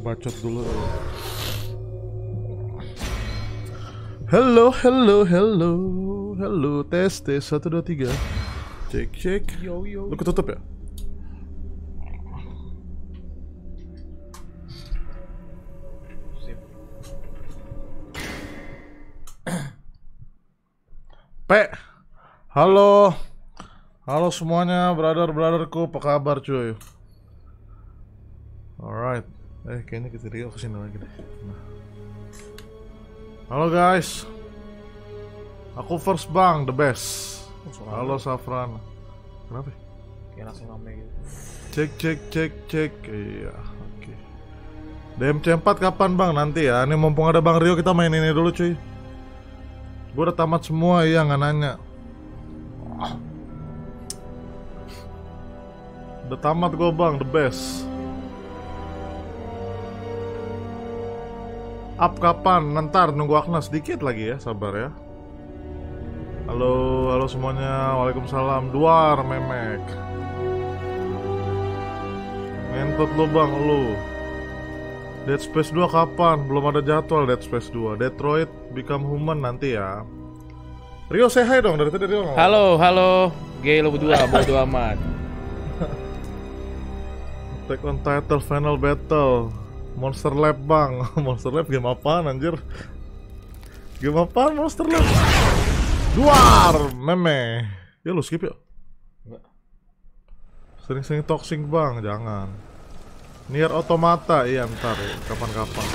Bacot dulu. Hello, hello, hello, hello, tes tes satu dua tiga, cek cek. Yo yo. Lu ketutup ya? Sip. P, halo, halo semuanya, brother brotherku, apa kabar cuy? Alright, eh kayaknya kita Rio ke sini lagi deh. Nah. Halo guys, aku first bang, the best. Halo Safran, kenapa? Kayak langsung rame gitu. Cek cek cek cek, iya, oke. DMC 4 kapan bang? Nanti ya. Ini mumpung ada bang Rio kita main ini dulu cuy. Gue udah tamat semua, iya nggak nanya. Udah tamat gue bang, the best. Up kapan? Ntar nunggu Agnes sedikit lagi ya, sabar ya. Halo, halo semuanya. Waalaikumsalam. Duar memek. Ngentot lu bang, lu. Dead Space 2 kapan? Belum ada jadwal Dead Space 2. Detroit Become Human nanti ya. Rio say hi dong dari tadi Rio. Halo, halo. Gay lo berdua, bodo amat. Attack on Title Final Battle Monster Lab bang. Monster Lab game apaan anjir? Game apaan Monster Lab? Duar Meme. Ya lu skip yuk. Enggak. Sering-sering toxic bang. Jangan. Nier Automata. Iya ntar ya Kapan-kapan.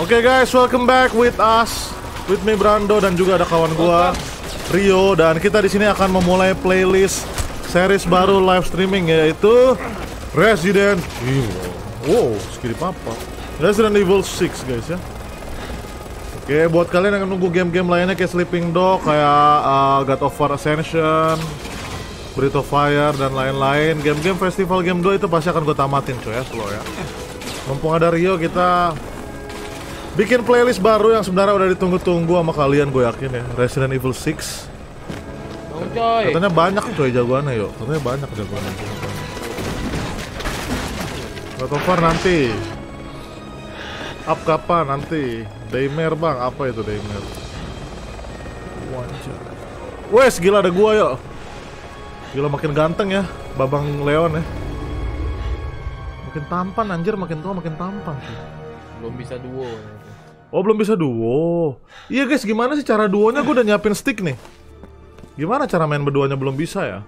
Oke guys. Welcome back with us With me Brando dan juga ada kawan gua Rio. Dan kita di sini akan memulai playlist series baru live streaming yaitu Resident Evil. Wow, skip apa? Resident Evil 6 guys ya. Oke, buat kalian yang nunggu game-game lainnya kayak Sleeping Dog, kayak uh, God of War Ascension, Breath of Fire dan lain-lain, game-game festival game 2 itu pasti akan gue tamatin coy ya, slow ya. Mumpung ada Rio kita bikin playlist baru yang sebenarnya udah ditunggu-tunggu sama kalian gue yakin ya, Resident Evil 6. Dong coy. Katanya banyak coy jagoannya yuk, katanya banyak jagoannya. War nanti. Up kapan nanti? Daymare bang, apa itu Daymare? Wajar. Wes gila ada gua yuk. Gila makin ganteng ya, Babang Leon ya. Makin tampan anjir, makin tua makin tampan. cuy. Belum bisa duo. Oh belum bisa duo. Iya guys, gimana sih cara duonya? Gue udah nyiapin stick nih. Gimana cara main berduanya belum bisa ya?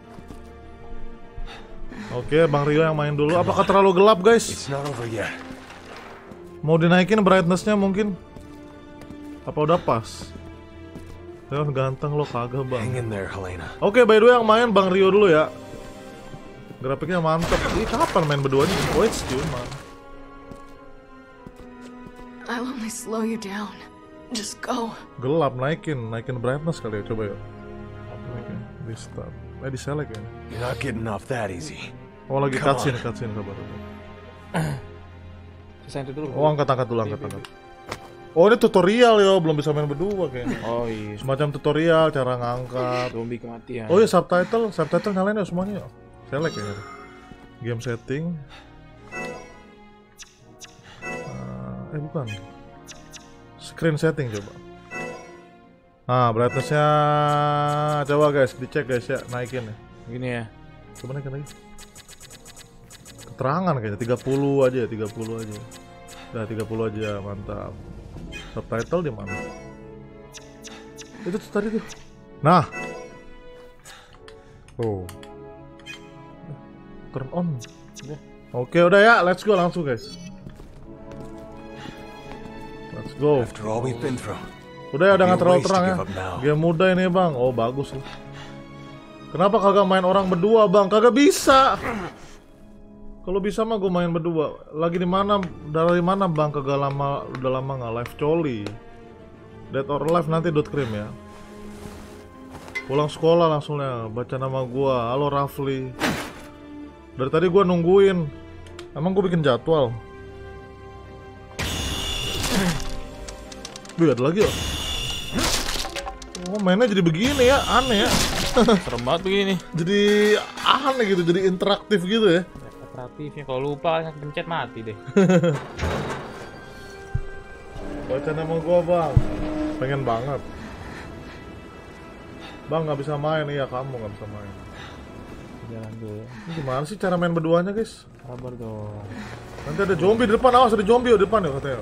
Oke, Bang Rio yang main dulu. Apakah terlalu gelap guys? It's not over yet. Mau dinaikin brightnessnya mungkin? Apa udah pas? Leon ganteng lo kagak bang. Hang in there, Helena. Oke, by the way yang main Bang Rio dulu ya. Grafiknya mantep. Ih, kapan main berdua nih? Wait, cuma. I'll only slow you down. Just go. Gelap, naikin, naikin brightness kali ya, coba ya. Naikin, di start. Eh, di select ya. You're not getting off that easy. Oh lagi cutscene, cutscene sabar. Selesai itu dulu. Oh angkat angkat dulu angkat angkat. Oh ini tutorial yo, belum bisa main berdua kayaknya. Oh iya. Semacam tutorial cara ngangkat. Zombie kematian. Oh ya subtitle, subtitle nyalain ya semuanya ya. Select ya. Game setting. Eh, eh bukan. Screen setting coba. Nah brightnessnya coba guys dicek guys ya naikin ya. Gini ya. Coba naikin lagi. Keterangan kayaknya 30 aja, 30 aja. Udah 30 aja, mantap. Subtitle di mana? Itu tuh tadi tuh. Nah. Oh. Turn on. Udah. Oke, udah ya, let's go langsung guys. Let's go. After all we've been through, Udah ya, udah nggak terlalu terang ya. Game muda ini bang. Oh bagus loh. Kenapa kagak main orang berdua bang? Kagak bisa. Kalau bisa mah gue main berdua. Lagi di mana? Dari mana bang? Kagak lama, udah lama nggak live coli. Dead or Alive nanti dot cream ya. Pulang sekolah langsungnya baca nama gua. Halo Rafli. Dari tadi gua nungguin. Emang gue bikin jadwal. Wih ada lagi ya? Oh mainnya jadi begini ya, aneh ya. Serem banget begini. jadi aneh gitu, jadi interaktif gitu ya. Kreatifnya kalau lupa kan pencet mati deh. Baca nama gua bang Pengen banget Bang nggak bisa main, iya kamu nggak bisa main Jalan dulu. Ini gimana sih cara main berduanya guys? Sabar dong. Nanti ada zombie di depan, awas ada zombie di depan ya katanya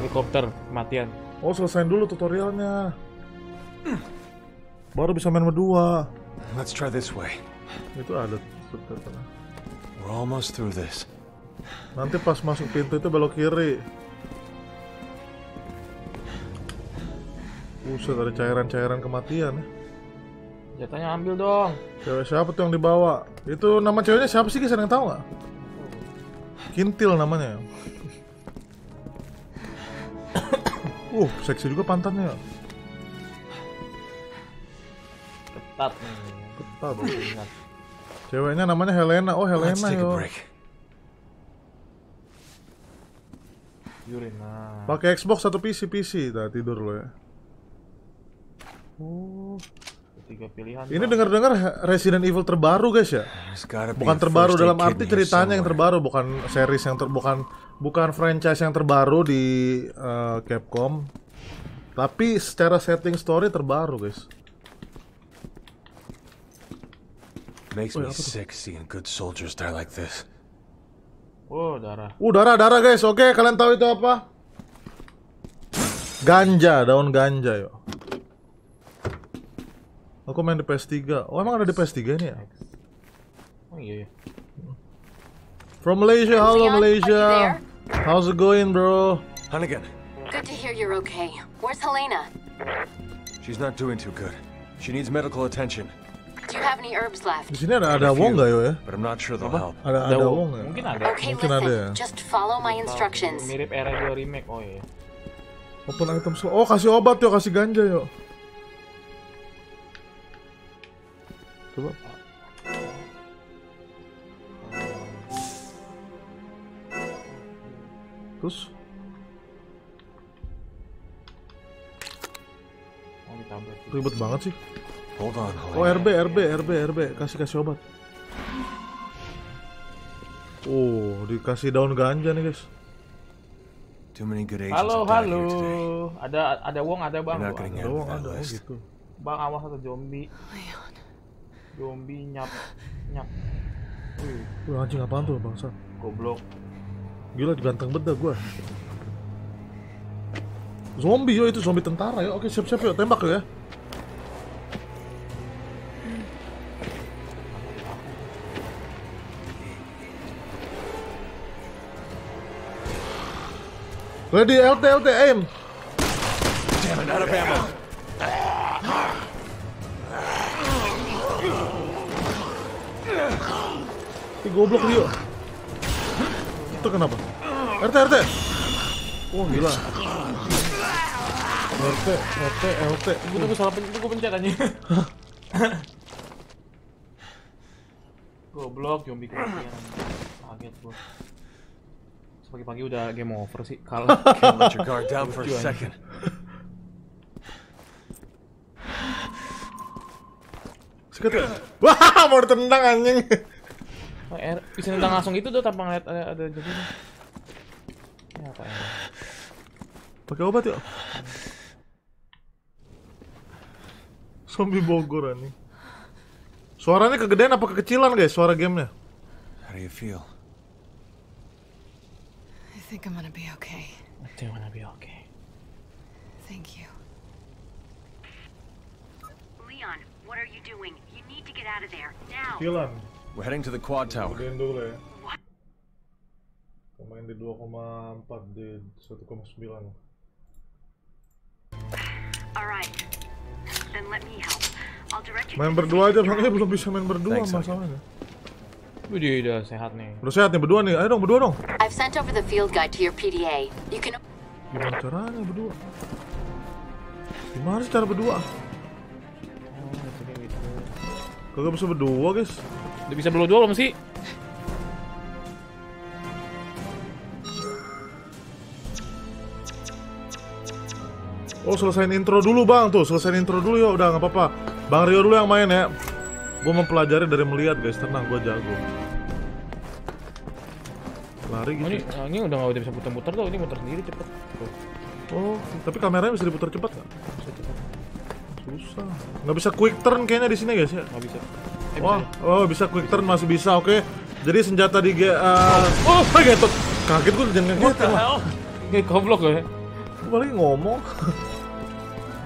Helikopter kematian. Oh selesain dulu tutorialnya Baru bisa main berdua Let's try this way. Itu ada. We're almost through this. Nanti pas masuk pintu itu belok kiri Buset ada cairan-cairan kematian ya Jatanya ambil dong. Cewek siapa tuh yang dibawa? Itu nama ceweknya siapa sih? Ada yang tahu nggak? Kintil namanya. uh, seksi juga pantatnya. Ketat nih. Ketat. Ceweknya namanya Helena. Oh Let's Helena take a yo. break. Yurina. Pakai Xbox atau PC PC. Dah tidur lo ya. Oh, Tiga pilihan. ini dengar-dengar Resident Evil terbaru guys ya? Bukan terbaru dalam arti ceritanya yang terbaru, bukan series yang ter, bukan bukan franchise yang terbaru di eh, Capcom. Tapi secara setting story terbaru guys. Makes me sick seeing good soldiers die like this. Oh darah. Uh, darah, darah guys. Oke, kalian tahu itu apa? Ganja, daun ganja yo. Aku main di PS3. Oh, emang ada di PS3 ini ya? Oh iya ya. From Malaysia, halo Leon, are you Malaysia. How's it going, bro? Hunnigan, Good to hear you're okay. Where's Helena? she's not doing too good. She needs medical attention, Do you have any herbs left? Di sini ada ada wong nggak yo ya? but I'm not sure they'll help. Ada ada wong ya? Mungkin ada. Okay, Mungkin ada listen. ya. Just follow my instructions. Mirip era 2 remake. Oh iya. Open item slot. Oh, kasih obat yo, kasih ganja yo. Coba. Terus ditabrak. ribet banget sih. Hold on, Oh. RB RB RB RB kasih kasih obat. Oh dikasih daun ganja nih guys. Too many good agents Halo, halo. Ada ada wong, ada bang. Ada. Wong ada oh, gitu. Bang awas ada zombie. Leon. Zombie nyap nyap. Wih, Wih anjing apaan tuh bangsa? goblok. Gila ganteng beda gua. Zombie yo itu zombie tentara yo. Oke siap-siap yo tembak yo ya. Ready LT LT aim. Damn it, out of ammo. Ih goblok Rio. Itu kenapa? RT RT. Wah gila. RT RT LT. Gue tunggu salah pencet, gue pencet aja. goblok, zombie kematian. Kaget gue. Pagi-pagi udah game over sih, kalah. Can't let your guard down for a Lucu aja. second. Sikat. Wah mau ditendang anjing. Oh, er, bisa nendang langsung itu tuh tanpa ngeliat ada ada jadi. Ya apa ya? Pakai obat yuk. Zombie Bogor anjing. Suaranya kegedean apa kekecilan guys suara gamenya? How do you feel? I think I'm gonna be okay. Itu wanna be okay. Thank you. Leon, what are you doing? You need to get out of there now. We're heading to the quad tower. Dulu ya. Pemain di 2,4 di 1,9. All right. Then let me help. I'll direct you Main berdua aja eh belum bisa main berdua Thanks, masalahnya. Dia udah sehat nih. Udah sehat nih berdua nih, ayo dong berdua dong. I've sent over the field guide to your PDA. You can. Gimana caranya berdua? Gimana sih cara berdua? Kagak bisa berdua guys. Udah bisa berdua belum sih? Oh selesaiin intro dulu bang tuh, selesaiin intro dulu ya udah nggak apa-apa. Bang Rio dulu yang main ya. Gue mempelajari dari melihat guys, tenang, gue jago. Lari Oh, ini, gitu. oh, ini udah nggak udah bisa putar-putar tuh, ini muter sendiri cepet. Tuh. Oh, tapi kameranya bisa diputar cepat nggak? Susah. Nggak bisa quick turn kayaknya di sini guys ya. Nggak bisa. Eh, Wah, bisa. oh bisa quick turn masih bisa, oke. Jadi senjata di uh, oh, oh, gitu. Kaget gue jangan kaget lah. Kayak goblok ya. Gue paling ngomong.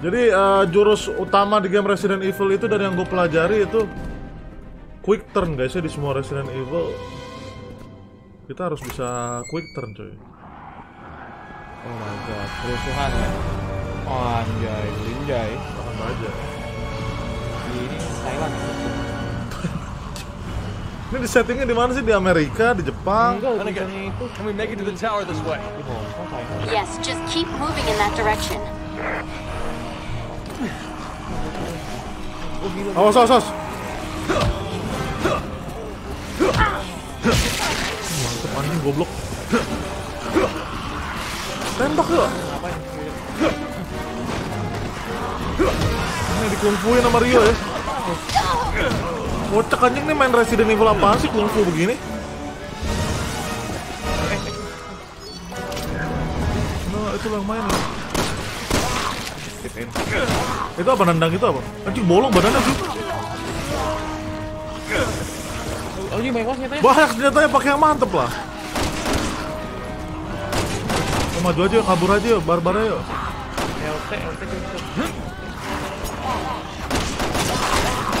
Jadi uh, jurus utama di game Resident Evil itu dari yang gue pelajari itu quick turn guys ya di semua Resident Evil. Kita harus bisa quick turn coy. Oh my god, kerusuhan ya. Oh, anjay, linjay. Tahan aja. Ini Thailand. Ini di settingnya di mana sih? Di Amerika, di Jepang? Enggak, itu Can we make it to the tower this way? Yes, just keep moving in that direction. Awas, awas, awas. Mantep anjing goblok. Tembak yuk. Ini dikungfuin sama Rio ya. Kocak anjing nih main Resident Evil apaan sih kungfu begini? Nah, itu yang main ya. Itu apa nendang itu apa? Anjing bolong badannya sih. Oh, ini banyak banget ternyata ya. Banyak senjatanya pakai yang mantep lah. Oh, maju aja, yuk, kabur aja, yuk, barbar aja. yuk. LT, LT bisa.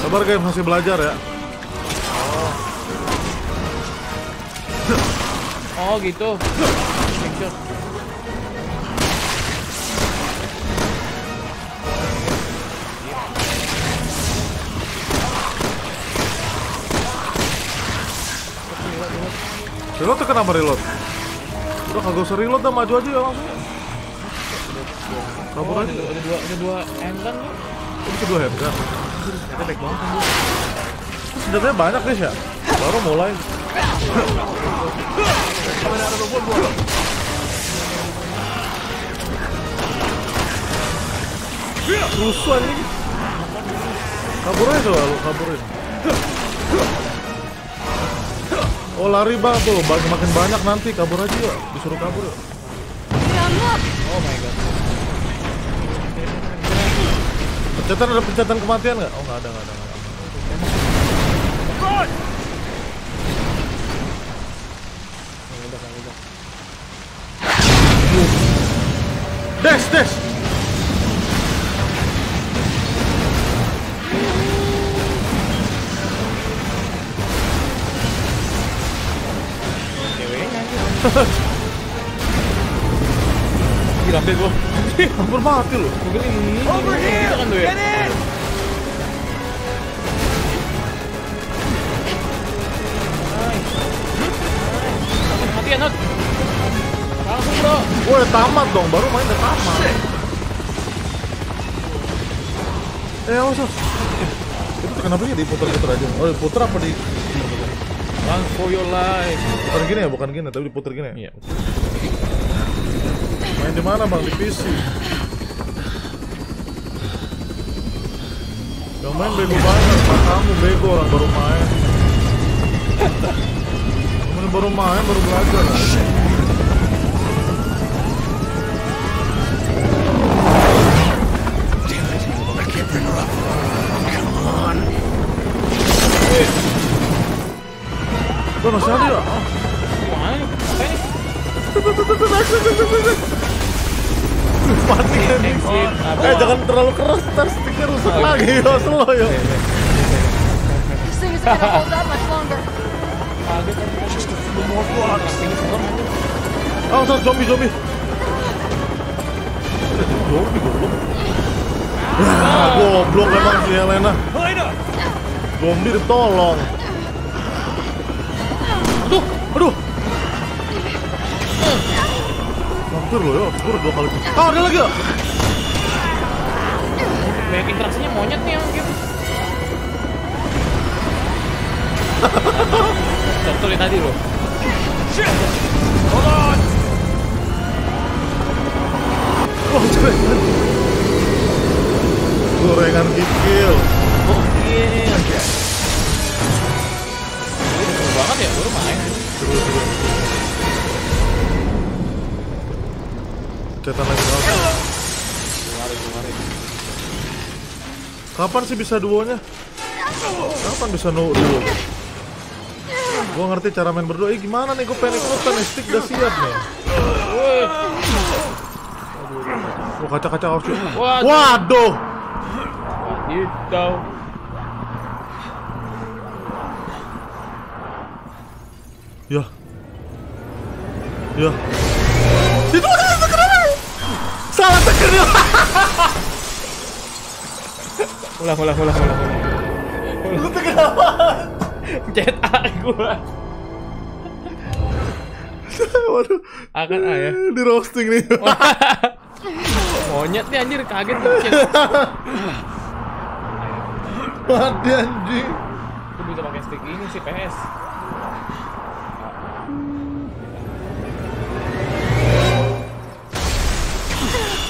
Sabar guys, masih belajar ya. Oh, gitu. Reload tuh kenapa reload? Udah kagak usah reload dah, maju aja ya langsung. Kabur Oh, aja. ada, ada dua, ada dua handgun nih. Ini bisa dua handgun. Ternyata baik banget kan dia. Senjatanya banyak guys ya. Baru mulai. Rusuh anjing. Kabur aja lu, kaburin. Oh lari bang tuh, makin banyak nanti kabur aja yuk, disuruh kabur. Oh my god. Pencetan ada pencetan kematian nggak? Oh nggak ada nggak ada. Nggak ada. Gila hampir gua. Hampir mati loh. Kira ini. Over here. Kan tuh ya. Mati ya, Not. Langsung, bro. Gua udah tamat dong, baru main udah tamat. Eh, awas, awas. Itu kenapa sih diputer-puter aja? Oh, diputer apa di... Run for your life. Bukan gini ya, bukan gini, tapi diputer gini ya? Iya. Main di mana bang? Di PC. Yang main bego banget, Pak kamu bego orang baru main. Kamu baru main, baru belajar. Gue ya? Apa ini? Mati kan? Eh jangan terlalu keras, ntar stiker rusak lagi yo, slow yo This thing isn't gonna hold up much longer. Kaget. Just a few more blocks. Ini serem aja. Oh, zombie, zombie Zombie, goblok Wah, goblok emang si Helena Zombie ditolong Hampir loh gue udah dua kali Ah, ada lagi ya? Banyak interaksinya monyet nih yang game. Contohnya tadi loh. Oh, gorengan Gorengan kikil Oh, iya. ya? Baru main. Seru seru. Cetan lagi dong. Kemarin kemarin. Kapan sih bisa duonya? Kapan bisa nu duo? Gua ngerti cara main berdua. Eh gimana nih? Gue pengen ikutan nih. Stick udah siap nih. Wah kaca-kaca harus. Waduh. Waduh. Gitu. Ya. Ya. Ya. Ulah ulah ulah ulah. Lu tekan apa? Cet A gua. Waduh. Akan A ya. Di roasting nih. Monyet nih anjir kaget tuh. Mati anjing. Gua bisa pakai stick ini sih PS.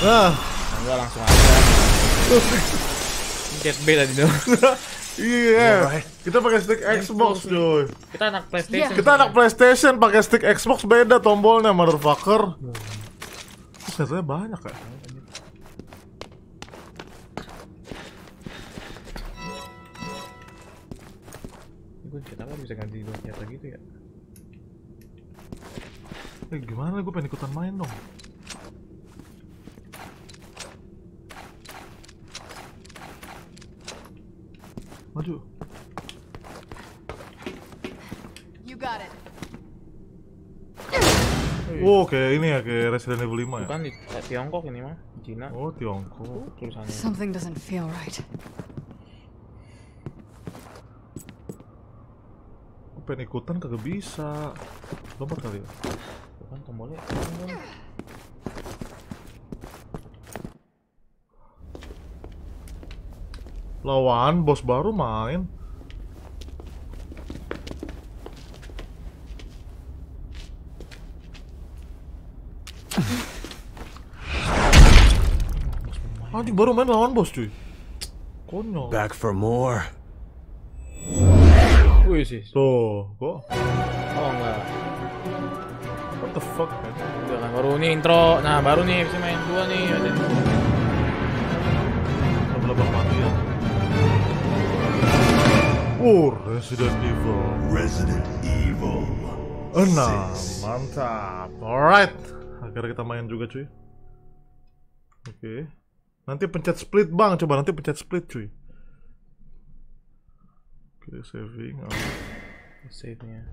Nah. Enggak langsung aja. Jet B tadi dong. Iya. Kita pakai stick Xbox, cuy. Kita anak PlayStation. Kita anak PlayStation pakai stick Xbox beda tombolnya, motherfucker. Senjatanya banyak ya. Gue kenapa bisa ganti dua senjata gitu ya? Eh, gimana gue pengen ikutan main dong. Maju. You got it. Oh, kayak ini ya, kayak Resident Evil 5 ya. Bukan di eh, Tiongkok ini mah, Cina. Oh, Tiongkok. Tulisannya. Something doesn't feel right. Gue pengen ikutan kagak bisa. Lompat kali ya. Bukan tombolnya. tombol. Lawan bos baru main. Anjing baru main lawan bos cuy. Konyol. Back for more. Wih sih. Tuh, kok Oh enggak. what the fuck man? Udah kan baru nih intro. Nah, baru nih bisa main dua nih. Uh, Resident Evil. Resident Evil. Enam, mantap. Alright, akhirnya kita main juga cuy. Oke. Nanti pencet split bang, coba nanti pencet split cuy. Oke, saving. ah. Save-nya.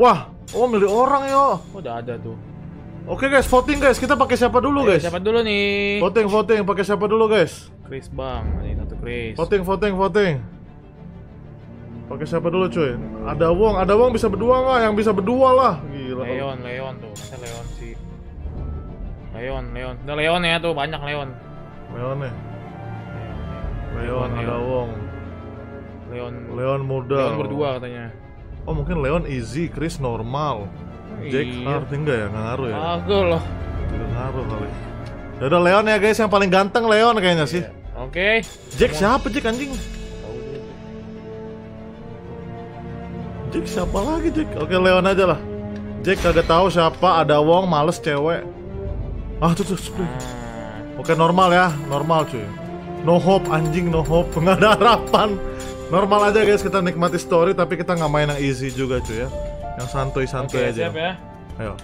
Wah, oh milih orang yo. Oh, udah ada tuh. Oke guys, voting guys. Kita pakai siapa dulu Ayo, guys? Siapa dulu nih? Voting, voting. Pakai siapa dulu guys? Chris Bang. Ada Chris. Voting, voting, voting. Pakai siapa dulu cuy? Ada Wong, ada Wong bisa berdua nggak? Yang bisa berdua lah. Gila. Leon, Leon tuh. Masa Leon sih? Leon, Leon. Udah Leon ya tuh, banyak Leon. Leon nih. Leon, Leon, ada Leon. Wong. Leon. Leon muda. Leon berdua katanya. Oh mungkin Leon easy, Chris normal. Jack Iya. hard enggak ya? Nggak ngaruh ya? Agak loh. Tidak ngaruh kali. Yaudah Leon ya guys, yang paling ganteng Leon kayaknya sih. Oke. Jack siapa Jack anjing? Jack siapa lagi Jack? Oke Leon aja lah. Jack kagak tahu siapa, ada Wong, males cewek. Ah tuh tuh. Nah, Oke normal ya, normal cuy. No hope anjing, no hope, nggak ada harapan. Normal aja guys, kita nikmati story tapi kita nggak main yang easy juga cuy ya. Yang santuy-santuy aja. siap ya. Ayo.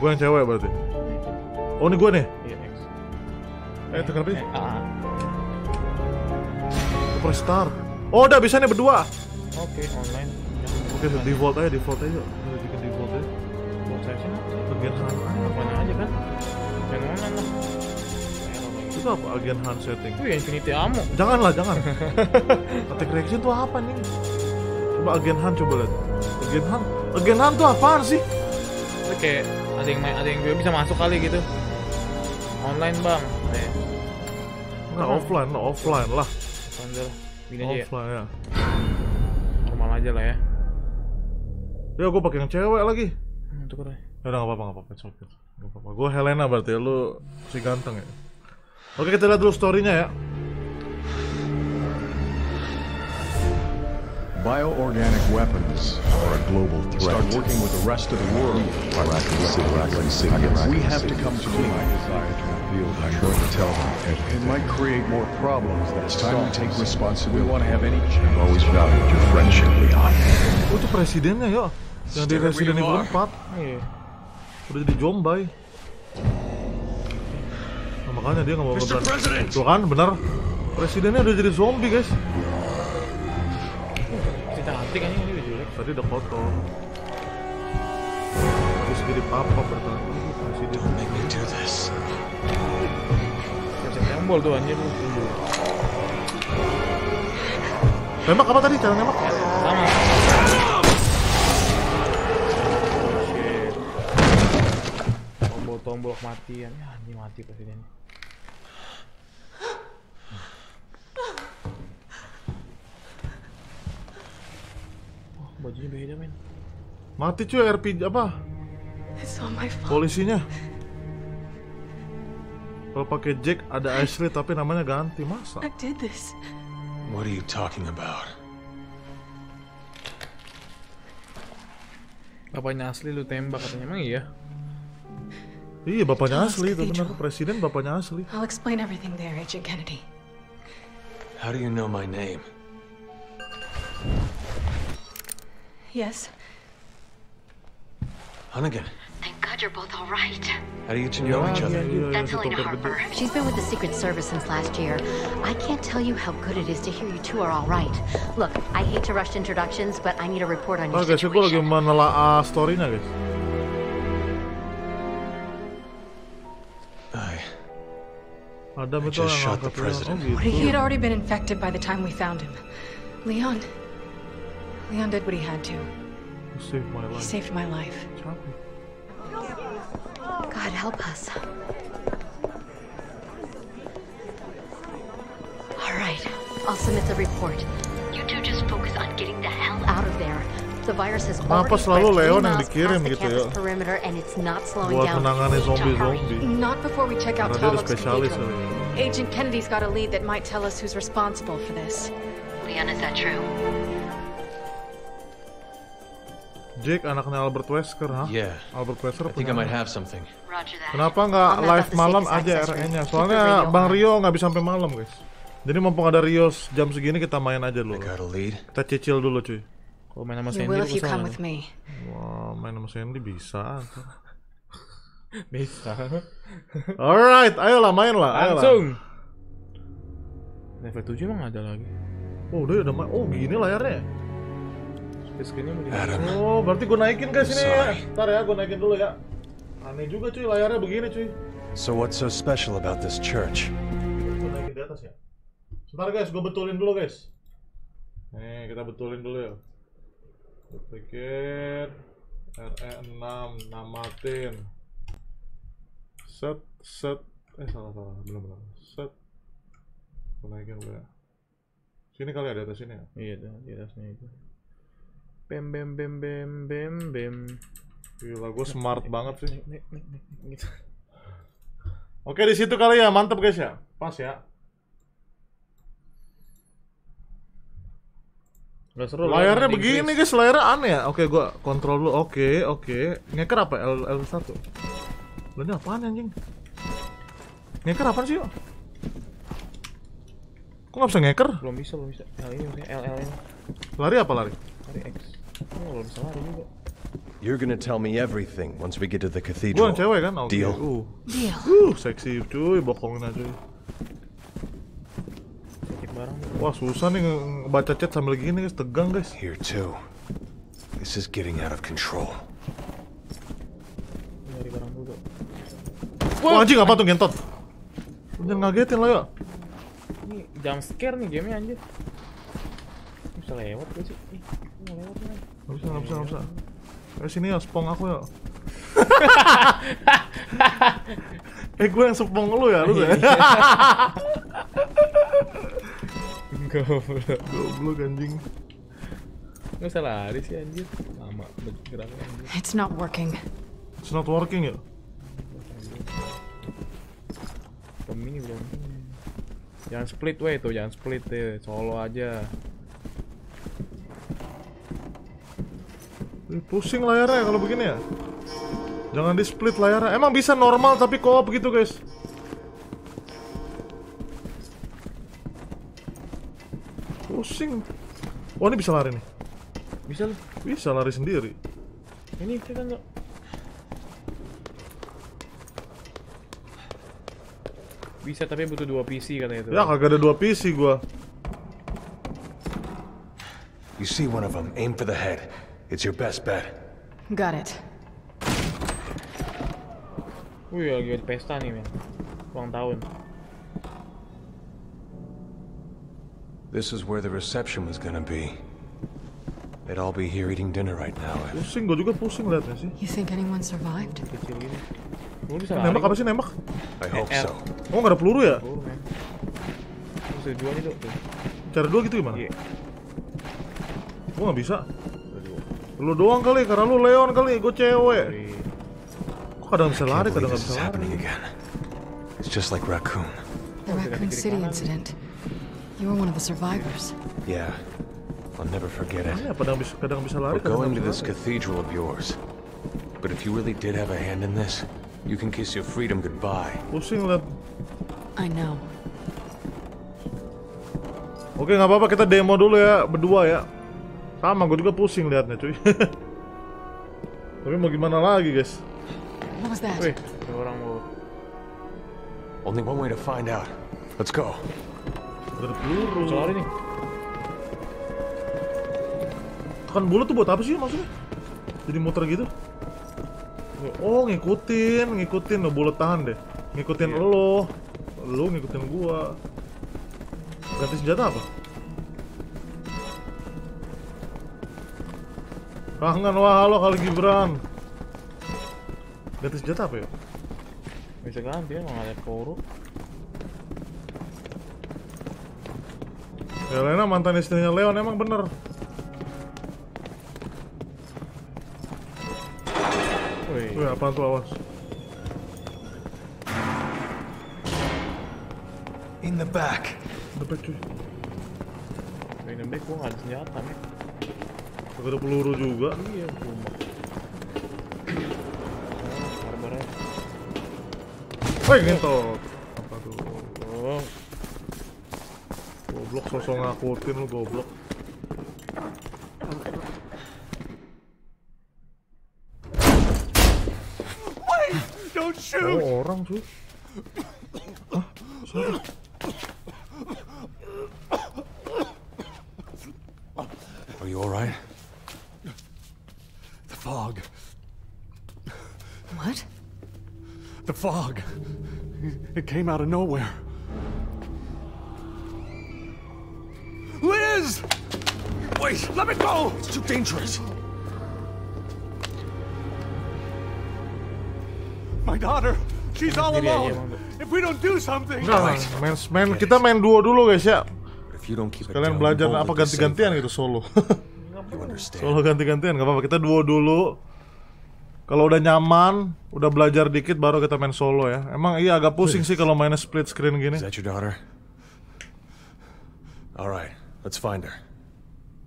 Gue yang cewek berarti. Oh ini gue nih. Iya, X. Eh tekan apa? Eh, A. Press start. Oh udah bisa nih berdua. Oke, online. Oke default aja, default aja. Udah bikin default aja. Buat session apa? Bagian hand. Apanya aja kan? Main online lah. Itu apa? Agen hand setting. Wih, Infinity Ammo. Janganlah, jangan. Attack reaction tuh apa nih? Coba agen hand coba lihat. Agen hand. Agen hand tuh apaan sih? Itu kayak ada yang main, ada yang juga bisa masuk kali gitu. Online bang. Eh, Nggak offline, no, offline lah. Panzer. Gini aja ya. Offline ya. Normal aja lah ya. Ya gue pakai yang cewek lagi. Hmm, tuker deh. Ya udah nggak apa-apa nggak apa-apa, apa-apa. Gue Helena berarti lu si ganteng ya. Oke kita lihat dulu storynya ya. Bioorganic weapons are a global threat. Start working with the rest of the world. We have to come to my desire to reveal the truth. Tell them It might create more problems than it's time we take responsibility. We want to have any chance. I've always valued your friendship, Leon. Oh itu presidennya ya. Yang di Stay where Resident you Evil are. 4 Iya. udah jadi zombie. Nah, makanya dia nggak mau Mr. ngebrand- President! Tuh kan bener. Presidennya udah jadi zombie guys. Antik kan ini udah jelek. Tadi udah kotor. Terus jadi papa bertahan lagi presiden. Make me do this. Bisa tembol tuh anjir lu. Tembak apa tadi cara nembak? Sama. Shit. Tombol-tombol kematian. Ya, ini mati presiden. Bajunya beda men. Mati cuy RPG apa? It's all my fault. Polisinya. Kalau pakai Jack ada Ashley tapi namanya ganti masa? I did this. What are you talking about? Bapaknya asli lu tembak katanya emang iya. Iya bapaknya asli itu benar presiden bapaknya asli. I'll explain everything there, Agent Kennedy. How do you know my name? Yes, Hunnigan. Thank God you're both all right. How do you two know each other? Iya, That's iya, Helena. Harper. She's been with the Secret Service since last year. I can't tell you how good it is to hear you two are all right. Look, I hate to rush introductions, but I need a report on your guys, gue lagi situation. menelaah storynya guys. I. I just shot the president. Oh he had already been infected by the time we found him. Leon. Leon did what he had to. Save my He life. saved my life. God help us. All right, I'll submit the report. You two just focus on getting the hell out of there. The virus has Kenapa already selalu Leon yang dikirim the gitu campus ya? perimeter and it's not slowing Buat down. menangani We need to hurry. zombie-zombie. Not before we check out Karena dia udah Talos Cathedral. Eh. Agent Kennedy's got a lead that might tell us who's responsible for this. Leon, is that true? Jake anaknya Albert Wesker, hah? Yeah. Albert Wesker I think I punya might anak. have something. Roger that. Kenapa nggak live malam aja RE-nya? Soalnya Bang. Rio nggak bisa sampai malam guys. Jadi mumpung ada Rio jam segini kita main aja dulu. got a lead. Kita cicil dulu cuy. Kalau main sama Sandy me. Wah, main sama Sandy bisa. Bisa. Alright, ayolah main lah, ayolah. Langsung. Level 7 emang ada lagi. Oh, udah udah main. Oh, gini layarnya. Screen-nya mau di Adam. Oh, berarti gue naikin guys ini ya. Ntar ya, gue naikin dulu ya. Aneh juga cuy, layarnya begini cuy. So what's so special about this church? Gue naikin di atas ya. Sebentar guys, gue betulin dulu guys. Nih, kita betulin dulu ya. Duplicate RE6 namatin. Set set eh salah salah belum belum. Set. Gue naikin dulu ya. Sini kali ya di atas sini ya. Iya di atasnya itu. Bem bem bem bem bem bem. Gila, gue smart banget sih. Nek nek nek nek gitu. Oke di situ kali ya, mantep guys ya. Pas ya. Gak seru lah, Layarnya begini guys, layarnya aneh ya. Oke, gua kontrol dulu. Oke, oke. Ngeker apa? L L1. Lah ini apaan anjing? Ngeker apaan sih, yuk? Kok nggak bisa ngeker? Belum bisa, belum bisa. Nah, ini maksudnya LL ini. Lari apa lari? Lari X. You're gonna tell me everything once we get to the Gua cathedral. yang cewek kan? Oke. Deal. Uh, Deal. uh, seksi cuy, bokongin aja. Wah susah nih ngebaca chat sambil gini guys, tegang guys. Here too. This is getting out of control. Nyari barang dulu. Wah anjing apa tuh gentot? Jangan ngagetin lah ya. Ini jump scare nih gamenya anjir. Bisa lewat gak sih? Ih, mau lewat nih. Gak bisa, gak bisa, gak bisa. Eh sini ya, spong aku ya. eh gue yang spong lu ya, lu ya. Goblok. Goblok anjing. Nggak usah lari sih anjir. Lama geraknya anjir. It's not working. It's not working ya. Pemini belum. Jangan split way tuh, jangan split deh, solo aja. Pusing layarnya kalau begini ya. Jangan di split layarnya. Emang bisa normal tapi co-op gitu guys. Pusing. Oh ini bisa lari nih. Bisa lu. Bisa lari sendiri. Ini kita nggak. Bisa tapi butuh dua PC katanya itu. Ya kagak ada dua PC gua. You see one of them, aim for the head. It's your best bet. Got it. Wih lagi ada pesta nih men. Ulang tahun. This is where the reception was gonna be. They'd all be here eating dinner right now. if- Pusing gua juga pusing liatnya sih. You think anyone survived? Kecil gini. Nembak apa sih nembak? I hope Eh, so. Oh nggak ada peluru ya? Peluru men. Bisa dua nih. Cara dua gitu gimana? Iya. Gua nggak bisa. Lu doang kali, karena lu Leon kali, gue cewek. Wih. Kok kadang bisa lari, kadang nggak bisa is lari. happening again. It's just like Raccoon. The Raccoon City incident. You were one of the survivors. Yeah. I'll never forget it. Iya, kadang bisa, kadang bisa lari, We're going to this cathedral of yours. But if you really did have a hand in this, you can kiss your freedom goodbye. Pusing liat. I know. Oke, nggak apa-apa, kita demo dulu ya, berdua ya. Sama, gue juga pusing liatnya cuy. Tapi mau gimana lagi guys? What was that? Wih, ada orang mau. Only one way to find out. Let's go. Ada peluru. Lari nih. Tekan bulat tuh buat apa sih maksudnya? Jadi muter gitu? Oh ngikutin, ngikutin lo bulat tahan deh. Ngikutin lo, lo ngikutin gua. Ganti senjata apa? Kangen wah halo kali Gibran. Ganti senjata apa ya? Bisa ganti ya, nggak ada peluru. Helena mantan istrinya Leon emang bener. Wih. Wih apaan tuh awas? In the back. Depet cuy. Wih, nembek gua nggak ada senjata men. Gak ada peluru juga. Iya, rumah. Barbarnya. Wih ngentot. Apa tuh? Oh, Goblok sosok ngakutin lu goblok. Don't shoot! Oh orang. Hah? Siapa? Are you alright? Fog. What? The fog. It came out of nowhere. Liz! Wait, let me go! It's too dangerous. My daughter, she's all alone. If we don't do something. Enggak, main, main, kita main duo dulu guys ya. But if you don't keep it Kalian down, belajar apa ganti-gantian gitu solo. Understand? solo ganti-gantian nggak apa-apa. Kita duo dulu. Kalau udah nyaman, udah belajar dikit baru kita main solo ya. Emang iya agak pusing sih kalau mainnya split screen gini. Is that your daughter? Alright, let's find her.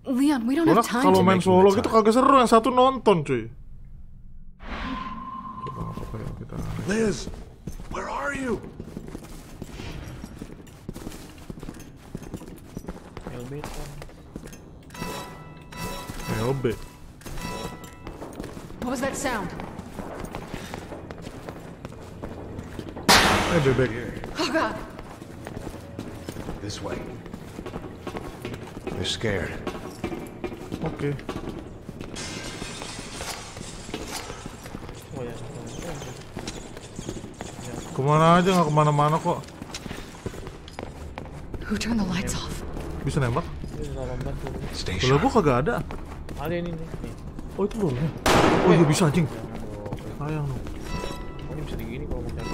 Leon, we don't Soalnya have time kalau to main solo gitu kagak seru, yang satu nonton cuy. Liz, where are you? LB kan. LB. What was that sound? Eh bebek. Oh god. This way. They're scared. Oke. Oh ya. Kemana aja nggak kemana-mana kok. Who turned the lights off? Bisa nembak? Ini udah lambat tuh. Stay Kalau sharp. gua kagak ada. Ada ini nih. Oh itu boleh. Oh iya bisa anjing. Oh, Sayang dong. ini bisa digini kalau mau cari.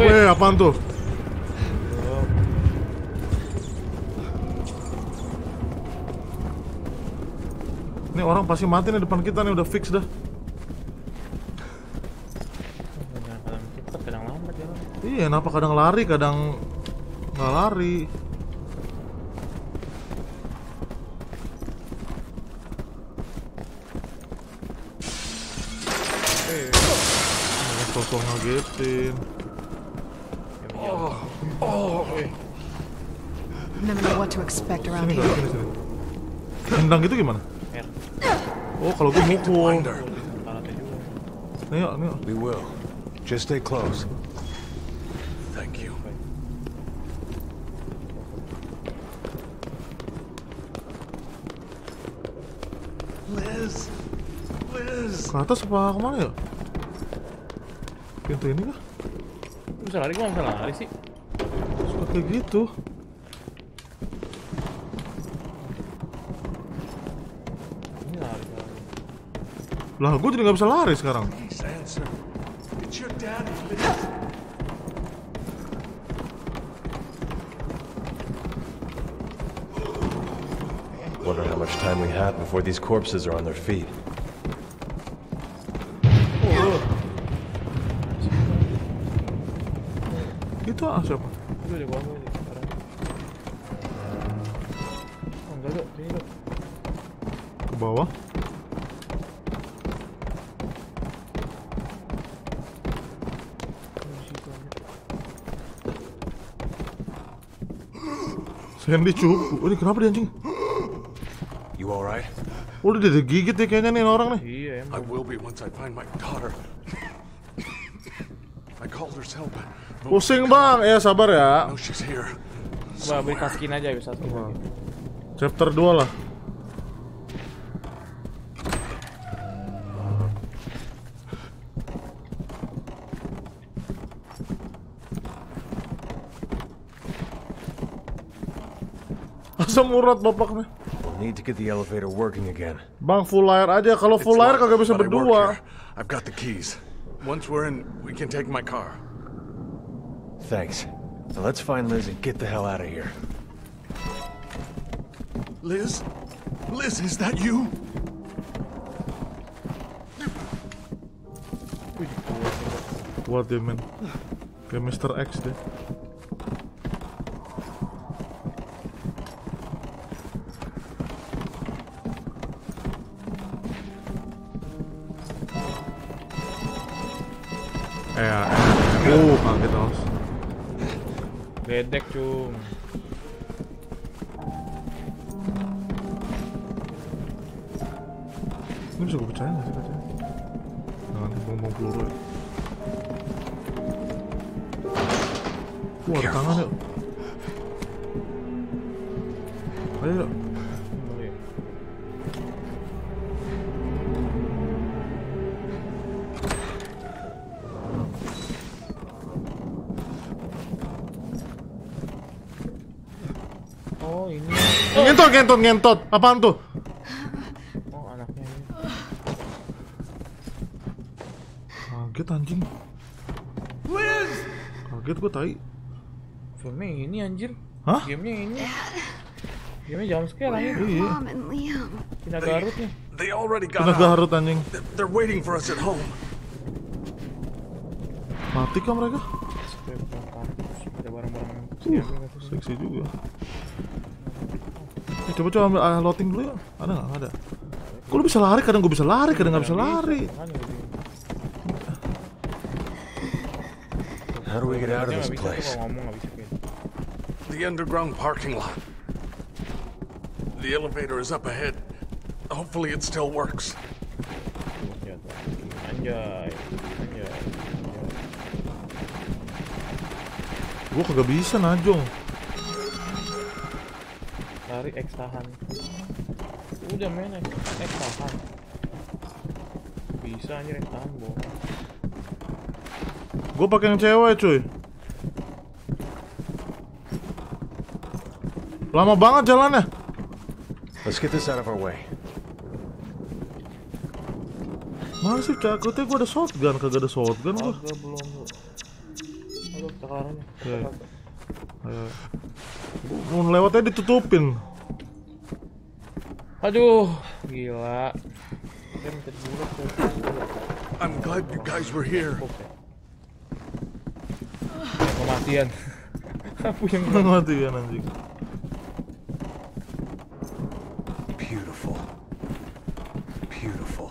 Weh apaan tuh? Oh, Ini orang pasti mati nih depan kita nih udah fix dah. kadang lambat ya. Iya, kenapa kadang lari, kadang Nggak lari. Ini sosok ngagetin. Never know what to expect around Sini here. nggak? Sini sini. Tendang gitu gimana? Oh kalau gue mukul. Nih yuk. We will. Just stay close. Thank you. Liz! Liz! Ke atas apa ke mana ya? Pintu ini kah? Lu bisa lari, gua bisa lari sih. Suka kayak gitu. Ini lari, lari. Lah gue jadi nggak bisa lari sekarang. Wonder how much time we have before these corpses are on their feet. Ah siapa? Itu nih sekarang. Oh, enggak, Dok. Sini, Dok. Ke bawah. Sandy cupu. Oh, ini kenapa dia anjing? You alright? Oh, udah digigit nih kayaknya nih orang nih. Iya, emang. I will be once I find my daughter. I called her help. Pusing bang. Ya sabar ya. Coba beli taskin aja bisa satu lagi. Chapter 2 lah. Asam urat bapaknya. Need to get the elevator working again. Bang full layar aja. Kalau full layar kagak bisa berdua. I've got the keys. Once we're in, we can take my car. Thanks. Now let's find Liz and get the hell out of here. Liz? Liz, is that you? Kuat dia men. Kayak Mr. X deh. Eh, Bedek, cung. Ini bisa gue percaya gak sih kacanya? Jangan bom-bom peluru ya. Wah, ada tangan yuk. Ayo yuk. Oh, Ngentot, ngentot. Apaan tuh? Oh anaknya ini Kaget anjing. Kaget gue tai. Filmnya ini anjir Hah? Gamenya ini Gamenya jam scare anjir Iya. Pindah Garut nih They already got Kena. Garut anjing. They're- waiting for us at home. Mati kah mereka? Ada barang-barang tuh. Seksi juga. Eh, coba coba ambil ah, loading dulu ya. Ada nggak? Ada. Kok lu bisa lari? Kadang gue bisa lari, kadang nggak bisa lari. How do we get out of this place? kayak The underground parking lot. The elevator is up ahead. Hopefully it still works. Anjay Anjay. Gue kagak bisa najong. Lari X tahan Udah main X, X tahan Bisa anjir X tahan bohong Gue pakai yang cewek cuy. Lama banget jalannya. Let's get this out of our way. Mana sih cakutnya gue ada shotgun, kagak ada shotgun gue. Agak belum Aduh takarannya Oke. Ayo. Lewatnya ditutupin. Aduh Gila I'm glad you guys were here. Kematian Lampu yang Mati kan anjing. Beautiful. Beautiful.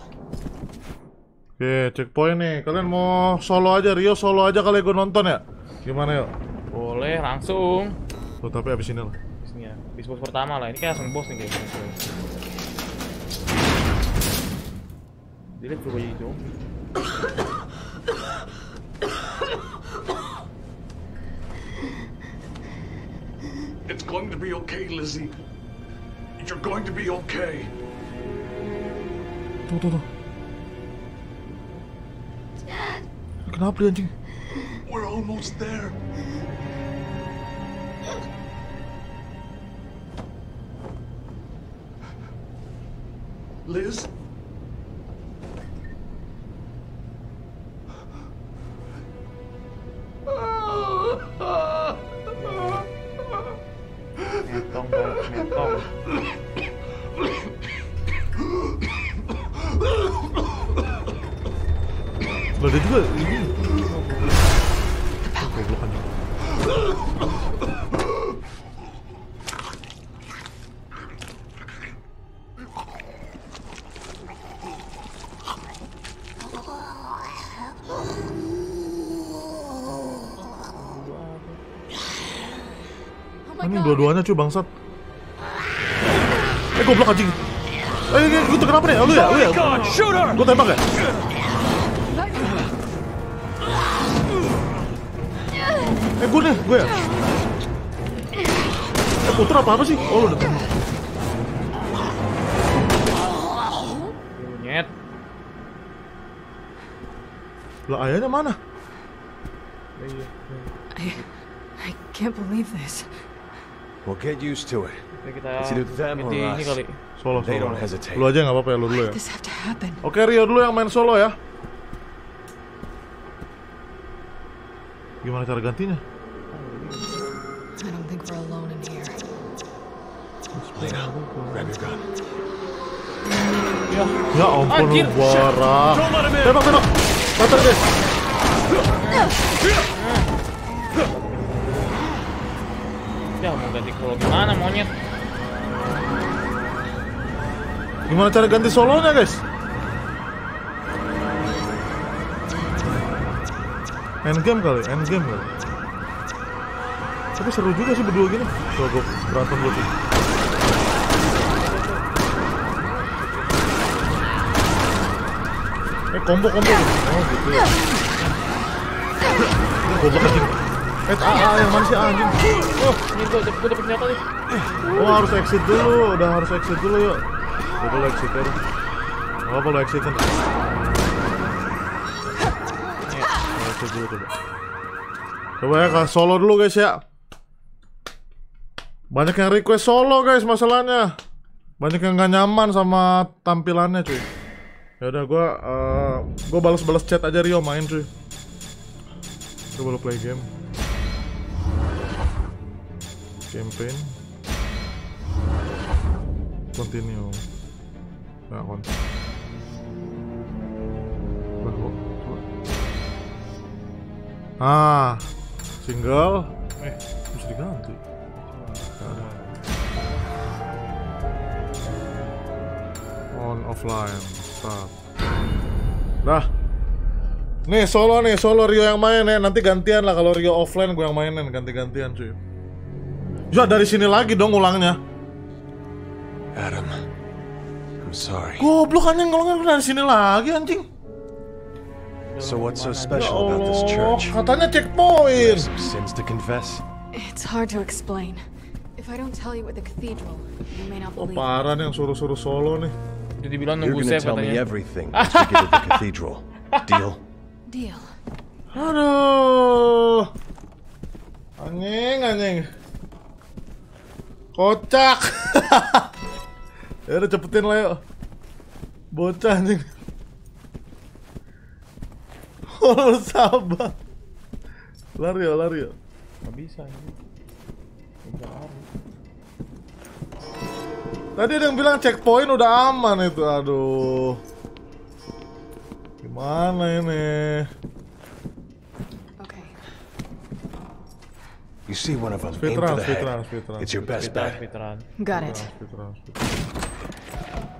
Oke, checkpoint nih. Kalian mau solo aja, Rio solo aja kali gue nonton ya? Gimana yuk? boleh langsung. Oh, tapi abis ini lah. Di sini ya. Di bos pertama lah. Ini kayak langsung bos nih kayaknya. Dilihat berubah jadi zombie. It's going to be okay, Lizzie. You're going to be okay. Tuh, tuh, tuh. Kenapa dia anjing? We're almost there. Liz? Cuy bangsat. Eh goblok anjing. Eh, eh, gue tuh kenapa nih? Oh, lu ya? Lu ya? Gue tembak ya? Eh gue nih, gue ya? Eh putra apa apa sih? Oh lu udah tembak. Lah ayahnya mana? I, I can't believe this. We'll get used to it. It's either them or us. Solo, They solo. don't hesitate. Lu aja nggak apa-apa ya, lu dulu ya. This have to happen. Oke Rio dulu yang main solo ya. Gimana cara gantinya? I don't think we're alone in here. Lena, grab your gun. Ya ampun lu. Tembak, tembak. Bater guys. Kalau gimana monyet? Gimana cara ganti solonya guys? Endgame kali, endgame kali. Tapi seru juga sih berdua gini. Coba gue berantem dulu. Eh combo combo. Oh gitu ya. Goblok anjing. Eh ah, ah, yang mana sih ah, anjing? Oh, ini gua gua dapet senjata nih. Oh harus exit dulu, udah harus exit dulu yuk. Coba lo exit aja. Gak apa lo exitin. Lo exit dulu coba. Coba ya solo dulu guys ya. Banyak yang request solo guys masalahnya. Banyak yang gak nyaman sama tampilannya cuy. Ya udah gua eh, gua balas-balas chat aja Rio main cuy. Coba lo play game. Campaign continue kok- kok- ah single? Eh bisa diganti? On offline start. Dah nih solo nih solo Rio yang main ya nanti gantian lah kalau Rio offline gue yang mainin ganti-gantian cuy Ya dari sini lagi dong ulangnya Adam, I'm sorry. Goblok anjing ngolongnya dari sini lagi anjing. So what's so special about this Allah, church? katanya checkpoint. Sins to confess? It's hard to explain. If I don't tell you at the cathedral, you may not Oh believe. parah nih yang suruh-suruh solo nih. Jadi bilang You're nunggu gonna save tell me katanya. everything once we get to the cathedral. Deal? Deal. Aduh. Anjing, anjing. Kocak. ya udah cepetin lah yuk. Bocah anjing. Oh, sabar. Lari ya, lari ya. Gak bisa ini. Lari. Tadi ada yang bilang checkpoint udah aman itu, aduh. Gimana ini? Okay. You see one of them, Speed aim for run, the speed head. run, speed run, It's your best bet. Got it.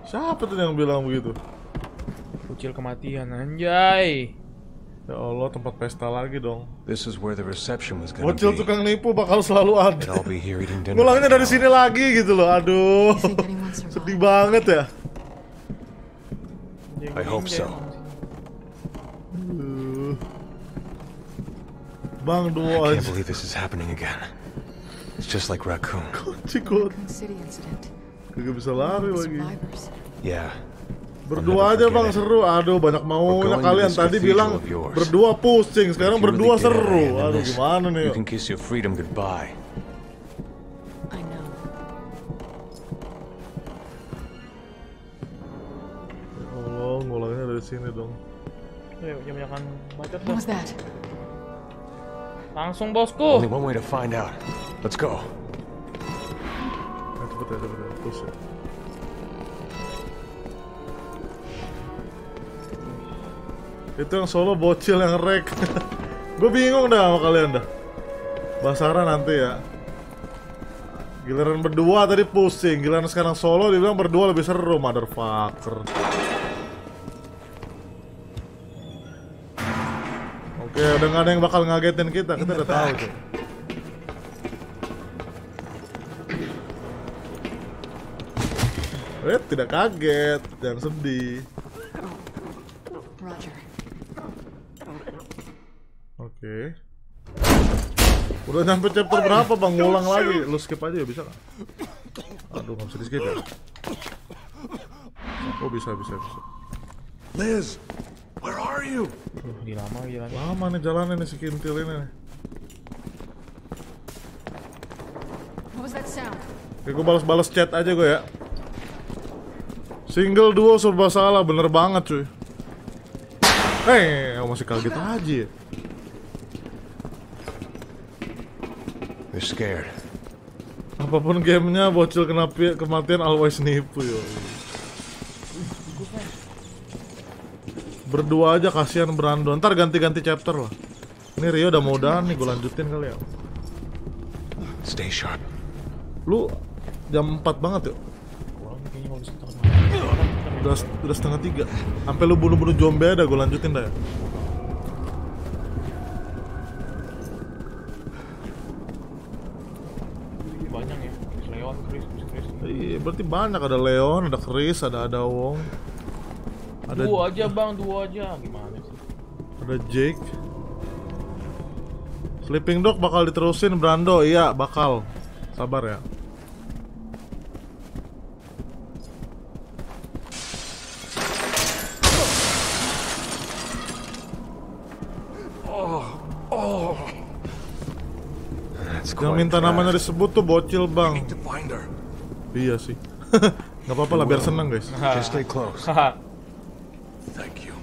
Siapa tuh yang bilang begitu? Kucil kematian anjay. Ya Allah, tempat pesta lagi dong. This is where the reception was gonna Bocil be. tukang nipu bakal selalu ada. all be here eating dinner. Ngulangnya dari sini lagi gitu loh. Aduh. Sedih banget ya. I hope so. Bang duo I can't believe this is happening again. It's just like Raccoon. Cikot. City incident. Gak bisa lari lagi. Yeah. Berdua aja bang seru. Aduh banyak maunya kalian tadi bilang berdua pusing. Sekarang berdua seru. Aduh gimana nih? You can kiss your freedom goodbye. I know. Ya Allah ngulangnya dari sini dong. Ayo, jangan banyakan bacot What dah. was that? Langsung bosku. Only one way to find out. Let's go. Ya. Itu yang solo bocil yang rek. Gue bingung dah sama kalian dah. Basara nanti ya. Giliran berdua tadi pusing, giliran sekarang solo dibilang berdua lebih seru, motherfucker. Oke, udah gak ada yang bakal ngagetin kita, kita udah tahu tuh. Eh, tidak kaget, jangan sedih. Roger. Oke. Udah nyampe chapter berapa bang? Ngulang lagi. Lu skip aja ya bisa nggak? Aduh nggak bisa di skip ya. Oh bisa bisa bisa. Liz, where are you? Di lama jalan. Lama nih jalannya nih si kintil ini nih. What was that sound? Oke gue balas-balas chat aja gue ya. Single duo serba salah bener banget cuy. Eh, masih kaget aja. ya. They're scared. Apa pun gamenya bocil kena kematian always nipu yo. Berdua aja kasihan Brando. Ntar ganti-ganti chapter lah. Ini Rio udah mau udahan nih, gue lanjutin kali ya. Stay sharp. Lu jam 4 banget yuk. Udah, udah setengah tiga. Sampai lu bunuh-bunuh zombie ada, gue lanjutin dah ya. Ini banyak ya. Leon, Chris, Chris, Chris. Iya, berarti banyak ada Leon, ada Chris, ada ada Wong, ada Dua aja bang, dua aja. Gimana sih? ada Jake. Sleeping Dog bakal diterusin Brando, iya bakal. Sabar ya. Yang quite minta namanya disebut tuh bocil bang. Iya sih. Gak apa-apa lah biar seneng guys. Just stay close. Haha. Thank you.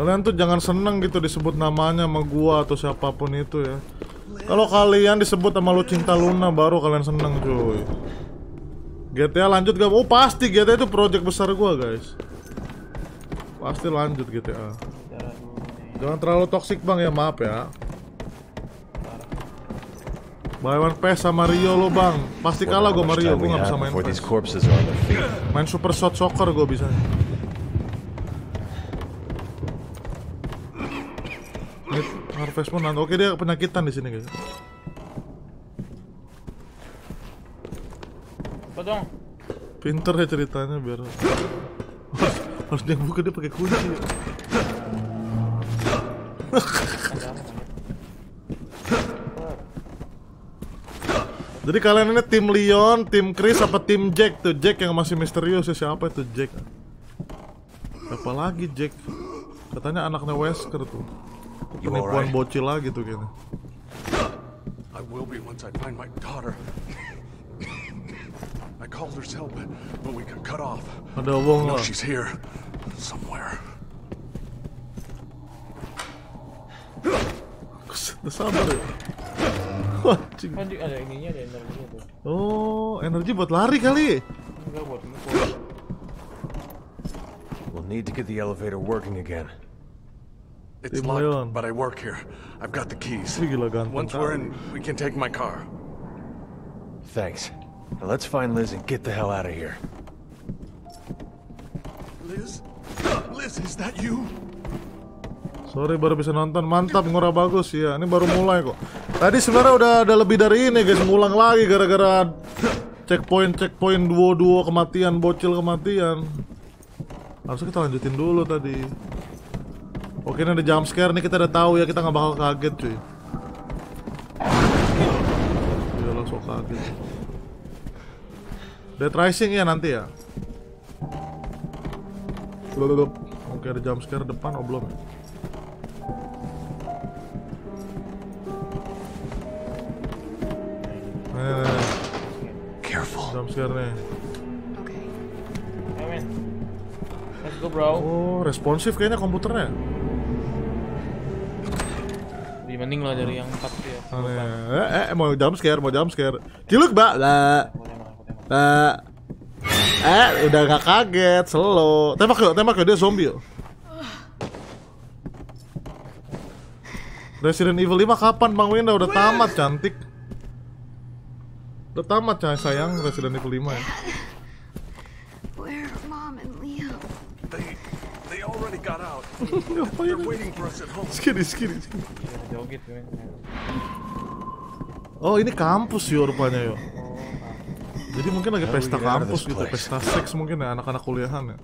Kalian tuh jangan seneng gitu disebut namanya sama gua atau siapa pun itu ya. Kalau kalian disebut sama lu cinta Luna baru kalian seneng cuy. GTA lanjut gak? Oh pasti GTA itu project besar gua guys. Pasti lanjut GTA. Jangan terlalu toxic bang ya maaf ya. Buy one PS sama Rio lo bang. Pasti kalah gua sama Rio. Gua gak bisa main feet. Main Super Shot Soccer gua bisa. Nanti. Oke dia penyakitan di sini guys. Apa dong? Pinter ya ceritanya biar harus dia buka dia pakai kunci. Jadi kalian ini tim Leon, tim Chris apa tim Jack tuh? Jack yang masih misterius ya siapa itu Jack? Siapa lagi Jack? Katanya anaknya Wesker tuh. You Penipuan alright? bocil lagi tuh kayaknya. I will be once I find my daughter. I called her cell, but, but we got cut off. Ada Wong lah. she's here. Somewhere. Udah sabar ya. Anjing. Kan ada ininya, ada energinya tuh. Oh, energi buat lari kali. Enggak buat mukul. We'll need to get the elevator working again. It's locked, but I work here. I've got the keys. Once we're in, we can take my car. Thanks. Now let's find Liz and get the hell out of here. Liz? Liz, is that you? Sorry baru bisa nonton, mantap ngora bagus ya. Ini baru mulai kok. Tadi sebenarnya udah ada lebih dari ini guys, ngulang lagi gara-gara checkpoint checkpoint duo duo kematian bocil kematian. Harusnya kita lanjutin dulu tadi. Oke ini ada jump scare nih kita udah tahu ya kita nggak bakal kaget cuy. Iya langsung kaget. Dead Rising ya nanti ya. Blub. Oke ada jump scare depan oh belum ya? Careful. Jump scare nih. Okay. Ayo men. Let's go bro. Oh, responsif kayaknya komputernya. Mending lah dari yang 4 tuh ya. Aneh. Eh, eh, mau jump scare, mau jump scare. Ciluk, Mbak. Lah. Lah. Eh, udah gak kaget, slow. Tembak yuk, tembak yuk, dia zombie yuk. Resident Evil 5 kapan Bang Winda? Udah tamat cantik. Udah tamat sayang Resident Evil 5 ya. Where are Mom and Liam? They, they already got out. Ngapain? They're waiting for us at home. Skiri, skiri, skiri. Joget men. Oh ini kampus yo rupanya yo. Jadi mungkin lagi we pesta kampus gitu, pesta seks mungkin ya anak-anak kuliahan ya.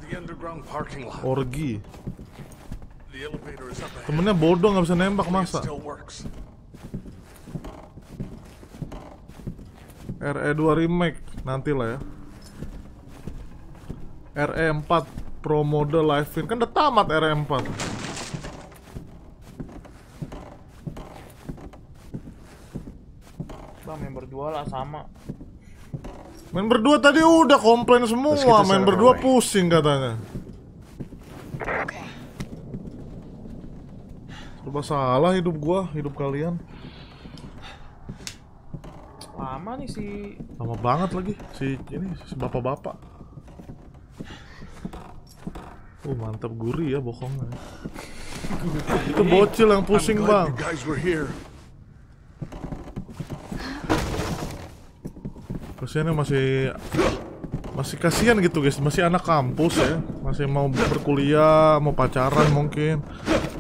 Orgi. Temennya bodoh nggak bisa nembak masa. still works. RE2 remake nanti lah ya. RE4 Pro Mode Live In kan udah tamat RE4. Bang main berdua lah sama. Main berdua tadi udah komplain semua, main berdua pusing katanya. Okay. Serba salah hidup gua, hidup kalian. Lama nih si Lama banget lagi si ini si bapak-bapak. Oh mantap gurih ya bohongnya. Itu bocil yang pusing bang. you guys were here. Kasiannya masih masih kasihan gitu guys, masih anak kampus ya, masih mau berkuliah, mau pacaran mungkin,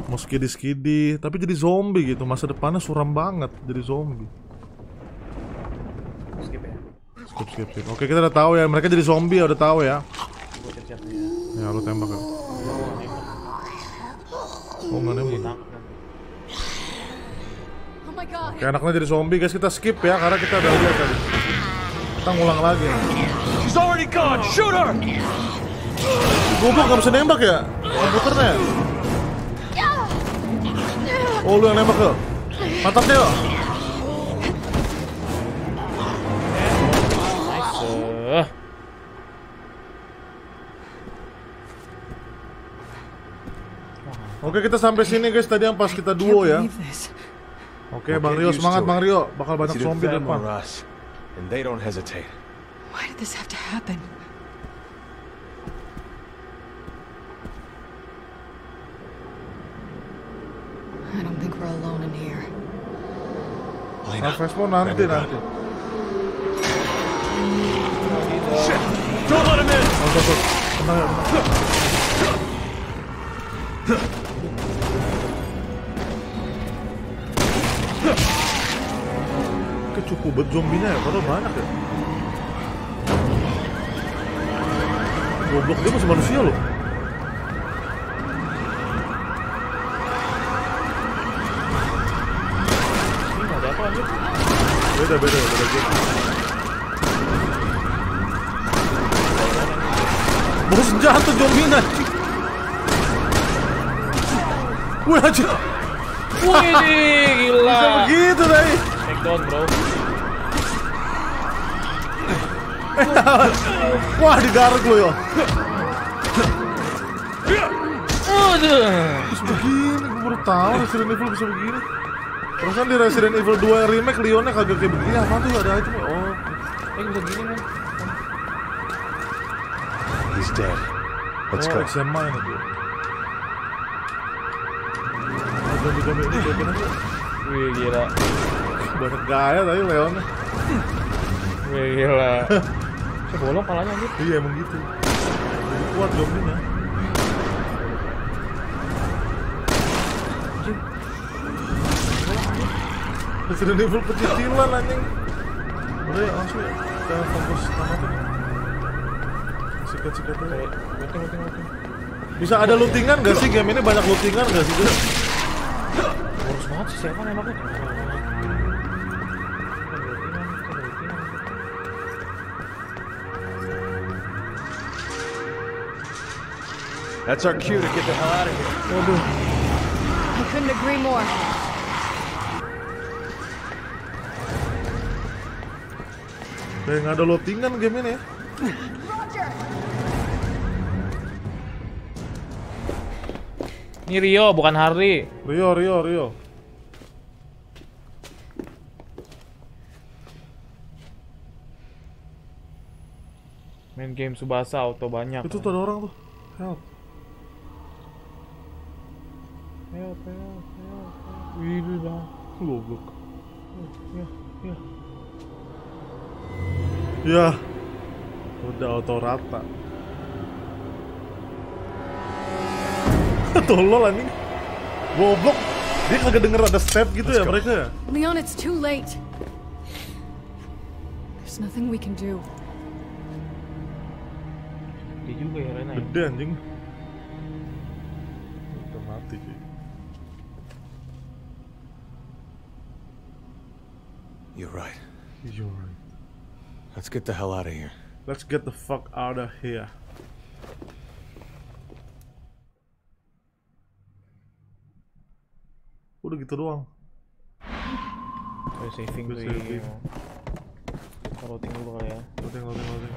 mau skidi-skidi, tapi jadi zombie gitu, masa depannya suram banget jadi zombie. skip ya. Skip skip skip. Oke kita udah tahu ya, mereka jadi zombie ya, udah tahu ya. Ya. Ya lu tembak ya. Oh. Oh my god. Kayak anaknya jadi zombie guys, kita skip ya karena kita udah lihat tadi. Kita ngulang lagi. She's already gone. Shoot her. Goblok nggak bisa nembak ya? Komputernya. Oh lu yang nembak ya? Mantap deh. Oke kita sampai sini guys tadi yang pas kita duo ya. Oke We'll Bang Rio semangat Bang. Rio, bakal banyak zombie di depan. and they don't hesitate. Why did this have to happen? I don't think we're alone in here. Lena, Harvest Moon nanti nanti. Shit! Don't let him in. Oh. Tenang ya, tenang. cukup buat zombinya ya, padahal banyak ya. Goblok dia masih manusia loh. Ini ada apa anjir? Beda beda beda game. Baru senjata zombinya. anjing. Wih anjir, Wih, gila. bisa begitu tadi. Take down, bro. Wah digaruk lo yo. Aduh. Bisa begini, gue baru tahu Resident Evil bisa begini. Terus kan di Resident Evil 2 remake Leonnya kagak kayak begini, apa tuh ada aja Oh, Eh, bisa gini, men. He's dead. Let's oh go. SMA ini tuh. Wih gila. Banyak gaya tadi Leonnya. Wih gila. Bolong palanya anjir. Iya emang gitu. Jadi kuat zombinya. Resident Evil pecicilan anjing. Udah ya langsung ya. Kita fokus tamatin. Sikat-sikat aja. Kayak looting looting looting. Bisa ada lootingan gak sih game ini banyak lootingan gak sih? Boros banget sih siapa nembaknya. That's our cue to get the hell out of here. I couldn't agree more. Kayak nggak ada lootingan game ini ya. Ini Rio bukan Harley. Rio, Rio, Rio. Main game Subasa auto banyak. Itu tuh ada orang tuh. Help. Help, help, help, help. Wih, wih, bang. Goblok. Ya, ya. Ya. Udah auto rata. Tolol anjing. Goblok. Dia kagak denger ada step gitu ya mereka ya. Leon, it's too late. There's nothing we can do. Dia juga ya Rena ya. Gede anjing. You're right. You're right. Let's get the hell out of here. Let's get the fuck out of here. Udah gitu doang. Gue saving ini. Kita looting dulu kali ya. Loading, loading, loading.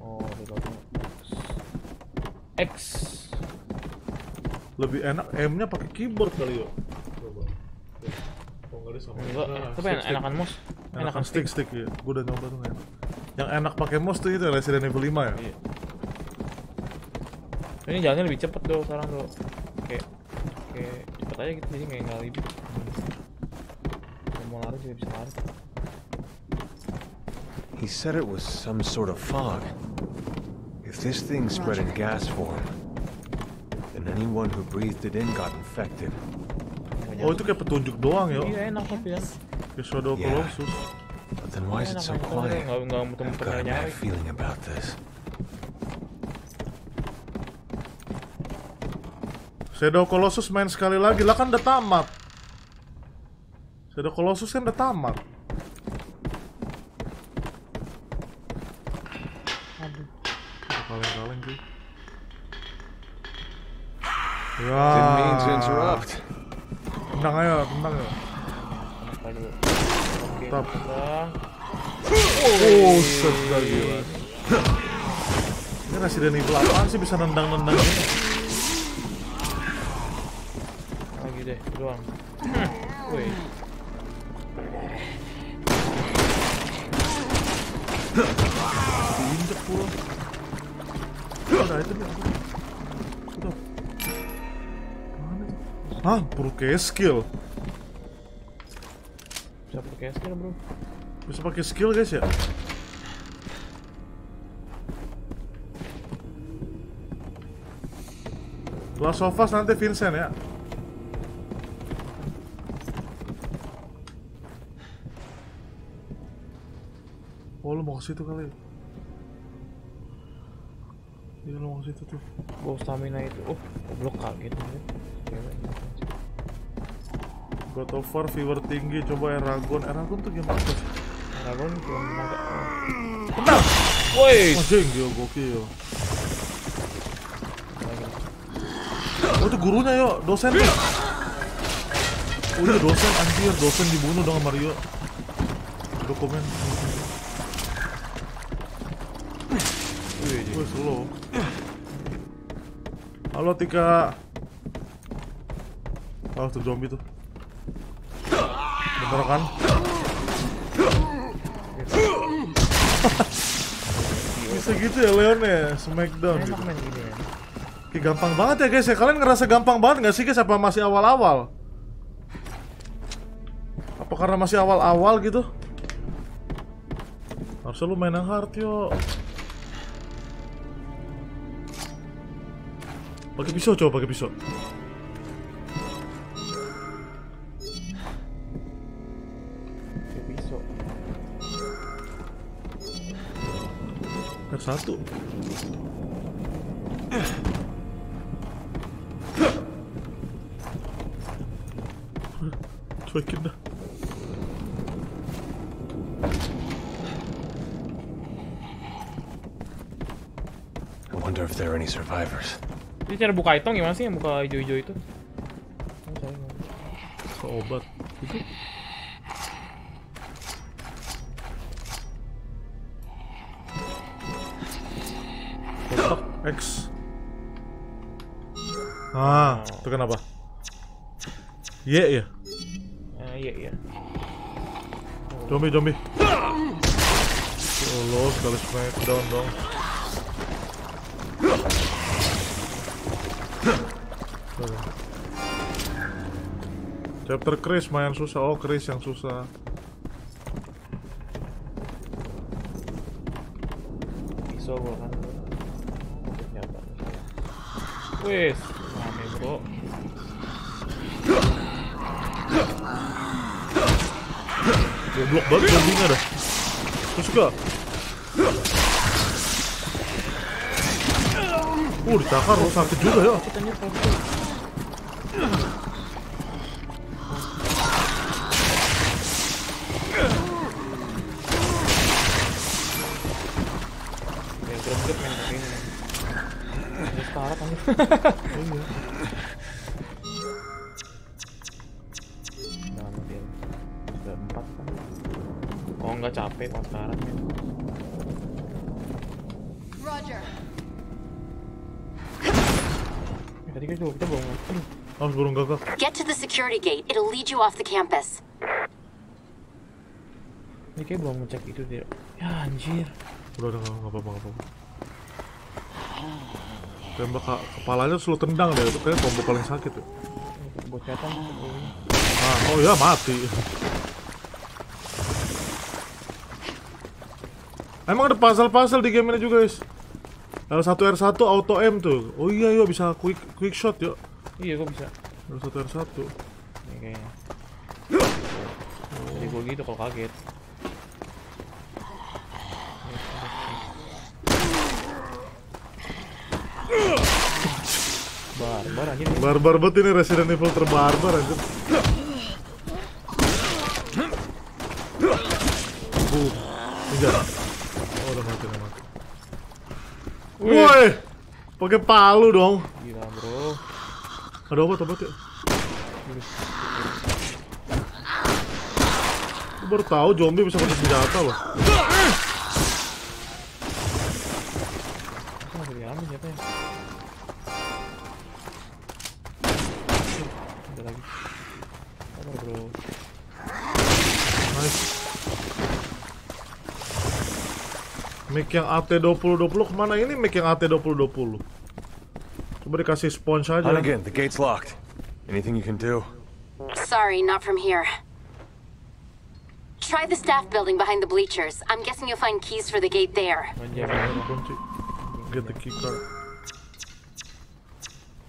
Oh, di looting. X. Lebih enak M-nya pakai keyboard kali yuk. Deh sama. Enggak, Nah, tapi stick, stick. enakan mouse. Enakan stick stick ya. Gue udah nyoba tuh enak. Yang enak pakai mouse tuh itu Resident Evil 5 ya. Iya. Ini jalannya lebih cepet dong sekarang tuh. Kayak kayak cepet aja gitu jadi kayak nggak ribet. Kalau mau lari juga bisa lari. He said it was some sort of fog. If this thing spread in gas form, then anyone who breathed it in got infected. Oh itu kayak petunjuk doang ya. Iya enak tapi kan. Kayak Shadow. Colossus. But then why is it so quiet? Nggak nggak I've muter-muter got a nyari. feeling about this. Shadow Colossus main sekali lagi lah kan udah tamat. Shadow Colossus kan udah tamat. Aduh. Kaleng-kaleng sih. Ya. Didn't mean to interrupt. Tendang aja, tendang ya. Apa dulu? Oke. Mantap. Bang. Dah gila. Ini Resident Evil apaan sih bisa nendang-nendang gini? Lagi deh, doang. Wih. Diinjek pula. Ada itu nih. Udah. Mana? Hah, perlu kayak skill. Bisa pakai skill bro. Bisa pakai skill guys ya? Last of Us nanti Vincent ya. Oh lu mau ke situ kali? Iya lu mau ke situ tuh. Gua stamina itu. Oh, goblok kaget gitu. God of War viewer tinggi coba Eragon. Eragon tuh game apa sih? Dragon belum ada. Tenang. Woi. Anjing dia gokil. Oh itu gurunya yo, dosen tuh. Oh iya dosen anjir, dosen dibunuh dong sama Rio. Dokumen. Wih, slow. Halo Tika. Oh tuh zombie tuh. Bener kan? Bisa gitu ya Leon ya, Smackdown gitu. Ih, gampang banget ya guys ya. Kalian ngerasa gampang banget nggak sih guys? Apa masih awal-awal? Apa karena masih awal-awal gitu? Harusnya lu main yang hard yo. Pakai pisau coba pakai pisau. Pisau. Per satu. Survivors. Jadi cara buka item gimana sih yang buka hijau-hijau itu? Oh, Seobat. Itu. Kotak X. Ah, itu kenapa? Ye ya. Eh, iya iya. Zombie, zombie. Allah, sekali smackdown dong. Chapter Chris main susah. Oh, Chris yang susah. Pisau gua kan. Wes, rame bro. Goblok banget zombie-nya dah. Gua suka. Uh, dicakar sakit juga ya. Ya Oh nggak capek kalau sekarang ya. Roger. Tadi kan kita. Aduh, Harus burung gagak. Get to the security gate. It'll lead you off the campus. ini kayak belum ngecek itu dia. Ya anjir. Udah udah nggak apa-apa nggak apa-apa. Tembak ke kepalanya selalu tendang deh. Itu kayak combo paling sakit ya. Buat kelihatan. Ah, oh ya mati. Emang ada puzzle-puzzle di game ini juga guys. L1 R1 auto M tuh. Oh iya iya bisa quick quick shot yuk. Iya gua bisa. L1 R1. Ini kayaknya. Jadi gua gitu kalau kaget. Barbar anjir. Barbar banget ini Resident Evil terbarbar anjir. Enggak. Oh, udah mati, udah mati. Woi. Pakai palu dong. Gila bro. Ada obat obat ya? Gue baru tahu zombie bisa pakai senjata loh. Mic yang AT2020 ke mana ini mic yang AT2020? Coba dikasih spons aja. Hunnigan, the gate's locked. Anything you can do? Sorry, not from here. Try the staff building behind the bleachers. I'm guessing you'll find keys for the gate there. Anjir. Kunci. Get the key card.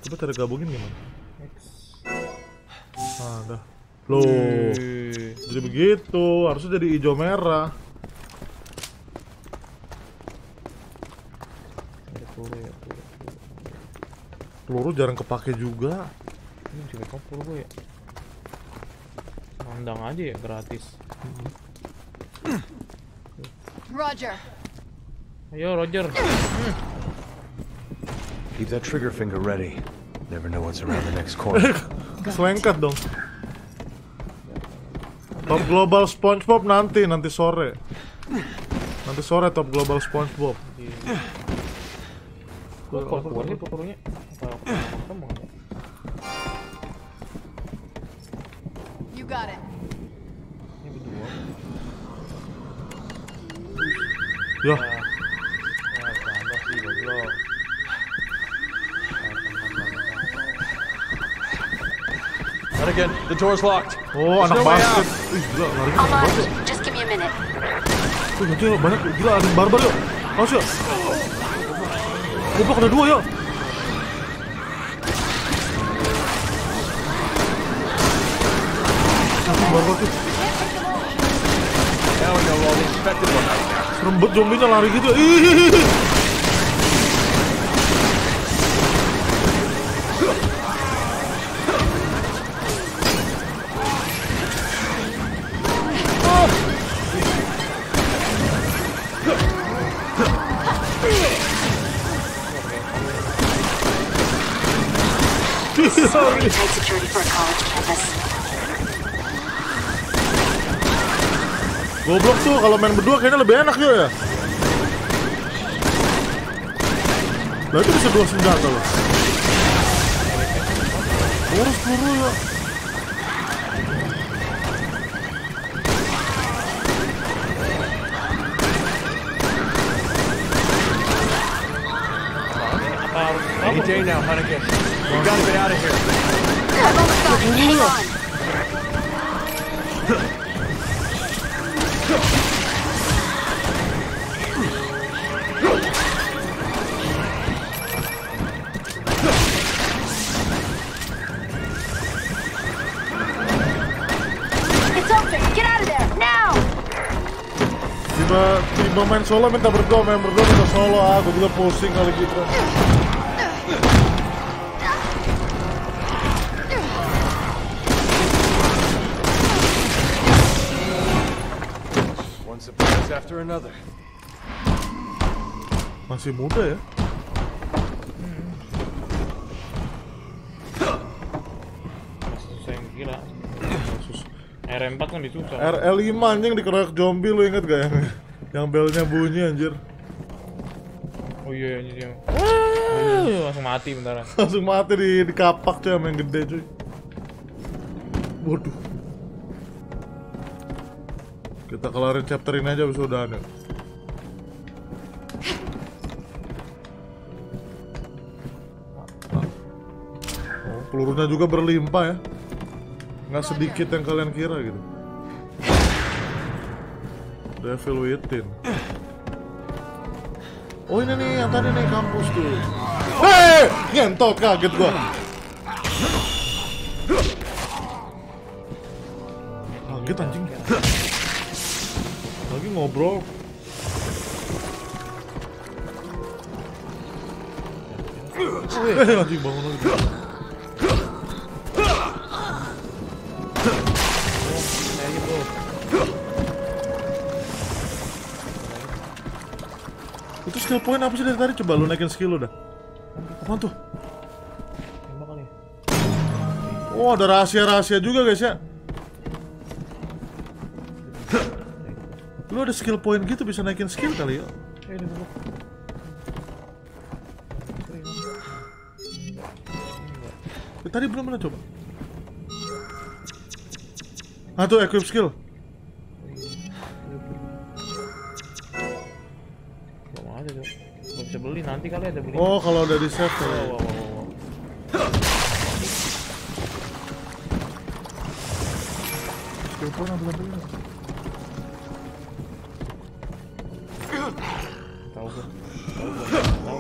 Coba cara gabungin gimana? Ah, dah. Loh, Wih. jadi begitu. Harusnya jadi hijau merah. Peluru ya, peluru. Peluru jarang kepake juga. Ini juga kok peluru gue ya. Mandang aja ya gratis. Roger. Ayo Roger. Keep that trigger finger ready. Never know what's around the next corner. Selengkat dong. Top Global SpongeBob nanti, nanti sore. Nanti sore Top Global SpongeBob. Kok Gue keluar keluar nih pelurunya. You got it. Ini berdua. Ah, ah, Not door's locked. Oh, anak no Just give me a minute. Tuh, banyak. Gila, ada barbar yuk. Masuk. Goblok ada dua ones. Serem banget zombinya lari gitu. Ih. Tuh kalau main berdua kayaknya lebih enak ya. Lah itu bisa dua senjata loh. Harus peluru ya. Now, Hunnigan. We gotta get out of here. Hang on. It's open. Get out of there now. Tiba tiba main solo minta berdua, main berdua minta solo. Ah, gue pusing kali gitu. Another. Masih muda ya. masih susah yang gila. R4 kan disusah. RL5 anjing dikeroyok zombie lu inget gak yang yang belnya bunyi anjir. Oh iya ini dia. Wah, langsung mati bentaran. Langsung mati di, di kapak cuy sama yang gede cuy. Waduh. Kita kelarin chapter ini aja abis udah. Oh, pelurunya juga berlimpah ya. Nggak sedikit yang kalian kira gitu. Devil Within. Oh ini nih yang tadi nih kampus tuh. Hei, ngentot kaget gua. Kaget anjing. Ngobrol. Eh, anjing bangun lagi. Itu skill point apa sih dari tadi? Coba lu naikin skill lu dah. Apaan tuh? Kali. Oh, ada rahasia-rahasia juga guys ya. Lu ada skill point gitu bisa naikin skill kali ya. Eh, ini tembak. Eh, tadi belum pernah coba. Ah tuh equip skill. Belum ada tuh. Gak bisa beli nanti kali ada beli. Oh, kalau udah di save wow, wow, wow. Skill point belum? Gua. Gua.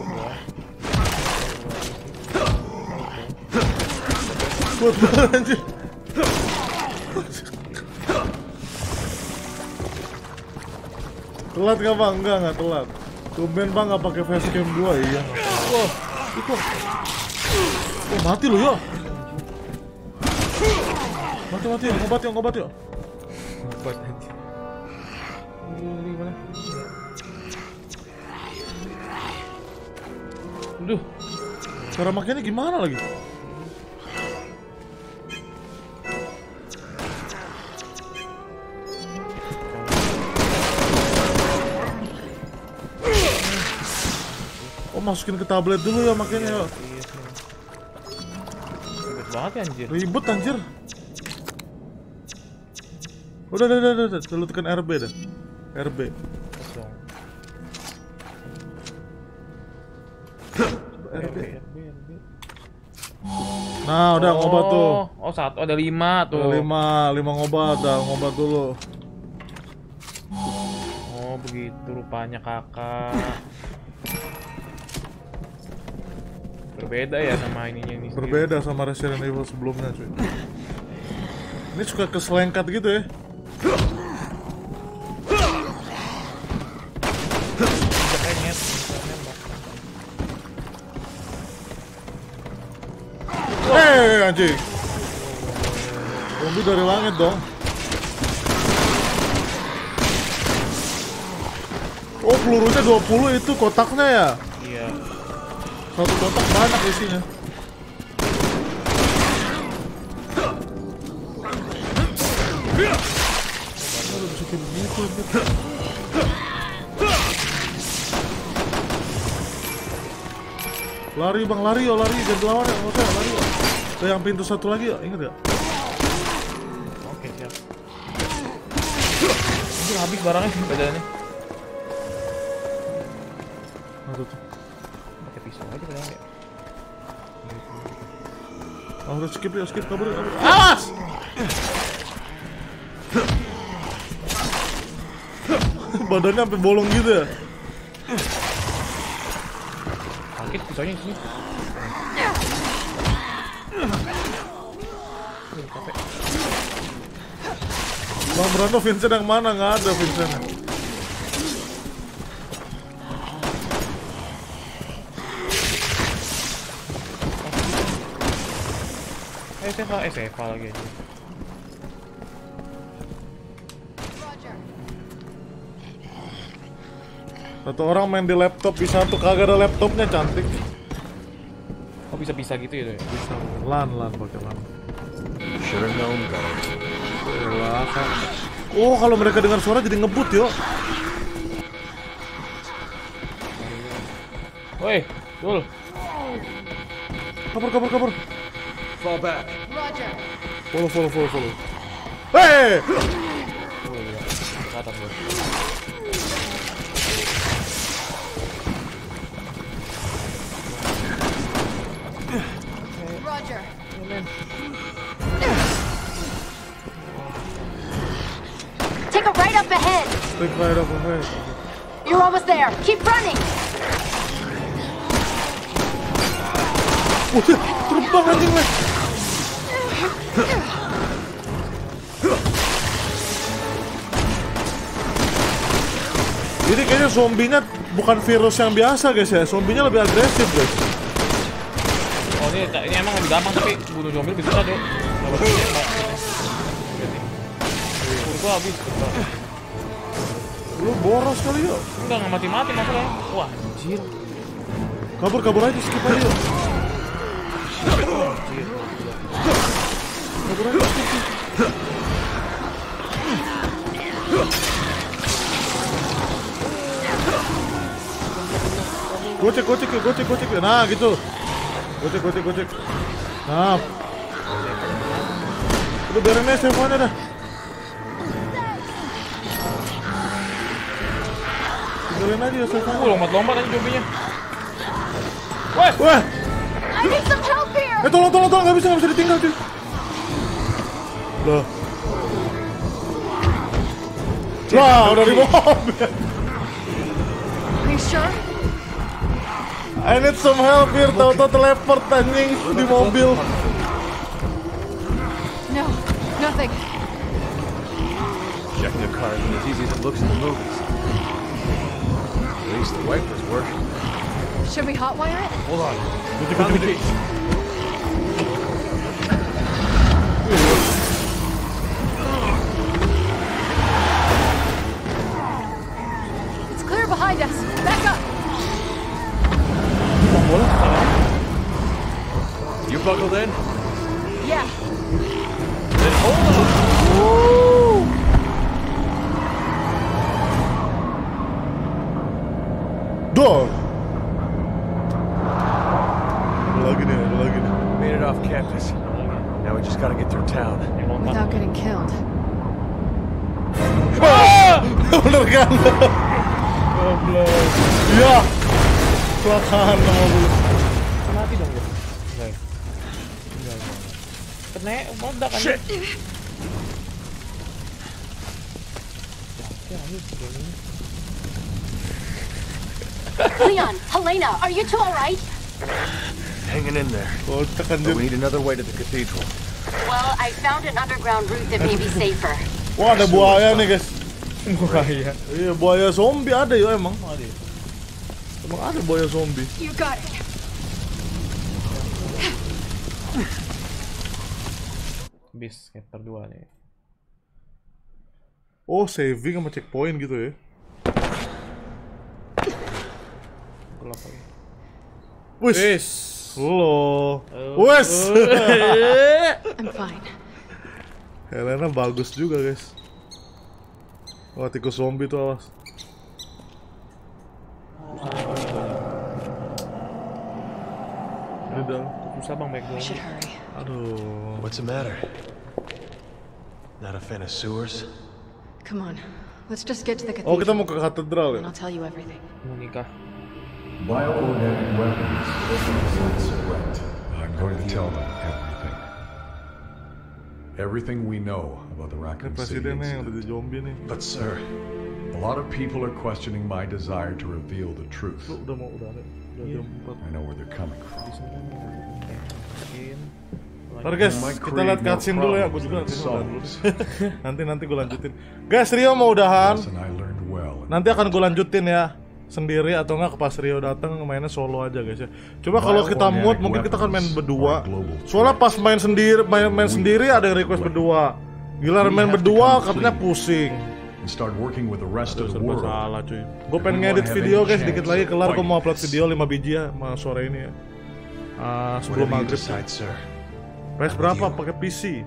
Gua. Banget anjir. Telat nggak bang? Enggak, nggak telat. Tumben bang nggak pakai facecam 2 iya. Wah, itu. Oh mati lu ya. Mati mati, ngobat yuk, ngobat yuk. Buat Cara makainya gimana lagi? Oh masukin ke tablet dulu ya makanya ya. Ribet banget ya anjir. Ribet anjir. Udah, udah, udah, udah, udah. Lu tekan RB dah. RB. Kosong. Nah, udah ngobat tuh. Oh, oh satu ada lima tuh. Ada lima, lima ngobat, dah ngobat dulu. Oh begitu rupanya kakak. Berbeda ya sama ininya ini. sendiri. Berbeda sama Resident Evil sebelumnya, cuy. Ini suka keselengkat gitu ya. Anjing. Zombie dari langit dong. Oh, pelurunya 20 itu kotaknya ya? Iya. Satu kotak banyak isinya. Aduh. Lari bang, lari yo, lari jangan lawan ya, lari yo. Ke yang pintu satu lagi ya, inget gak? Oke siap. Ini habis barangnya badannya. Aduh, tuh. Pakai pisau aja barangnya. Oh, udah skip ya, skip kabur, kabur. Awas! Badannya sampai bolong gitu ya. Sakit pisaunya di sini. Aduh, capek. Bang Brando Vincent yang mana? Nggak ada Vincent. Eh, Seva, eh Seva lagi aja. Satu orang main di laptop bisa tuh kagak ada laptopnya cantik. Oh bisa bisa gitu ya? Bisa lan lan pakai lan. Should have known better. Elah, kan. Oh kalau mereka dengar suara jadi ngebut yo. Woi, Dul. Kabur kabur kabur. Fall back. Roger. Follow follow follow follow. Hei! Oh iya, ke atas ahead. Take right up ahead. You're almost there. Keep running. Wah, terbang anjing weh. Jadi kayaknya zombinya bukan virus yang biasa guys ya, zombinya lebih agresif guys. Oh ini, ini emang lebih gampang tapi bunuh zombie lebih susah. Bunuh gua habis. Lu boros kali yuk. Enggak nggak mati-mati masalahnya. Wah anjir. Kabur kabur aja skip aja yuk. Kabur aja skip. Gocek, gocek, gocek, gocek. Nah, gitu. Gocek, gocek, gocek. Nah. Udah biarin aja semuanya dah. Tinggalin aja ya Uh, lompat-lompat aja zombinya. Wah, Wah, I need some help here. eh tolong, tolong, tolong, nggak bisa, nggak bisa ditinggal cuy. Loh. Lah, udah di mobil. Are you sure? I need some help here, tau-tau teleport anjing di mobil. No, nothing. Checking the car isn't as easy as it looks in the movies. At least the wipers work. Should we hotwire it? Hold on. Found the key. Leon, Helena, are you two alright? Hanging in there. But we need another way to the cathedral. Well, I found an underground route that may be safer. Wah ada buaya nih guys. Buaya. Iya buaya zombie ada ya emang. Ada. Emang ada buaya zombie. You got it. Bis chapter 2 nih. Oh saving sama checkpoint gitu ya. Gelap lagi. Wis. Wis. Lo. Wes. I'm fine. Helena bagus juga guys. Wah tikus zombie tuh awas. Ini dah. Susah bang hurry. Aduh. What's the matter? Not a fan of sewers? Come on. Let's just get to the Oh cathedral. kita mau ke katedral ya? And I'll tell you everything. Mau nikah. Bioorganic weapons is a threat. I'm going to tell them everything. Everything we know about the Ini Raccoon City presidennya yang udah incident. jadi zombie nih. But sir, a lot of people are questioning my desire to reveal the truth. Lu udah mau udah ada. Udah jam 4. I know where they're coming from. Mungkin. Ntar guys, kita lihat create cutscene dulu ya. Gue juga nanti problems udah dulu. nanti nanti gue lanjutin. Guys, Rio mau udahan. Lesson I learned well. in Nanti akan gue lanjutin ya sendiri atau enggak ke pas Rio datang mainnya solo aja guys ya. Coba kalau kita mood mungkin kita akan main berdua. Soalnya pas main sendiri main, main sendiri ada yang request berdua. Gila main berdua katanya pusing. start working with the rest of the world. salah cuy. Gue pengen ngedit video guys dikit lagi kelar gue mau upload video 5 biji ya sama sore ini ya. Ah, sebelum maghrib. PS berapa pakai PC?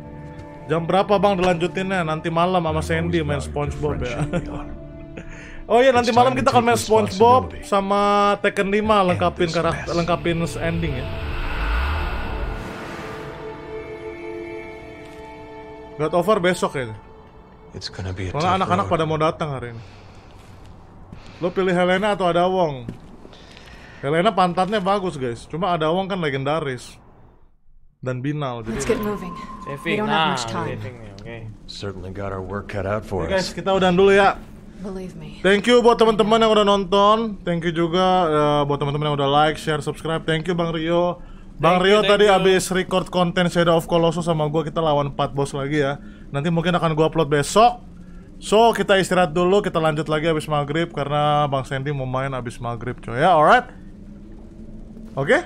Jam berapa bang dilanjutinnya? Nanti malam sama Sandy main SpongeBob ya. Oh iya nanti malam kita akan main SpongeBob sama Tekken 5 lengkapin karakter lengkapin ending ya. God of War besok ya. It's gonna be a Soalnya tough anak-anak pada mau datang hari ini. Lo pilih Helena atau Adawong? Helena pantatnya bagus guys, cuma Adawong kan legendaris dan binal Let's jadi. get moving. We Saving. don't Nah, have much time. saving. Certainly got our work cut out for Oke guys, us. kita udahan dulu ya. Believe me. Thank you buat teman-teman yang udah nonton. Thank you juga uh, buat teman-teman yang udah like, share, subscribe. Thank you Bang Rio. Bang Thank Rio you, tadi you. habis record konten Shadow of Colossus sama gua kita lawan 4 bos lagi ya. Nanti mungkin akan gua upload besok. So, kita istirahat dulu, kita lanjut lagi habis maghrib karena Bang Sandy mau main habis maghrib coy ya, alright? Oke?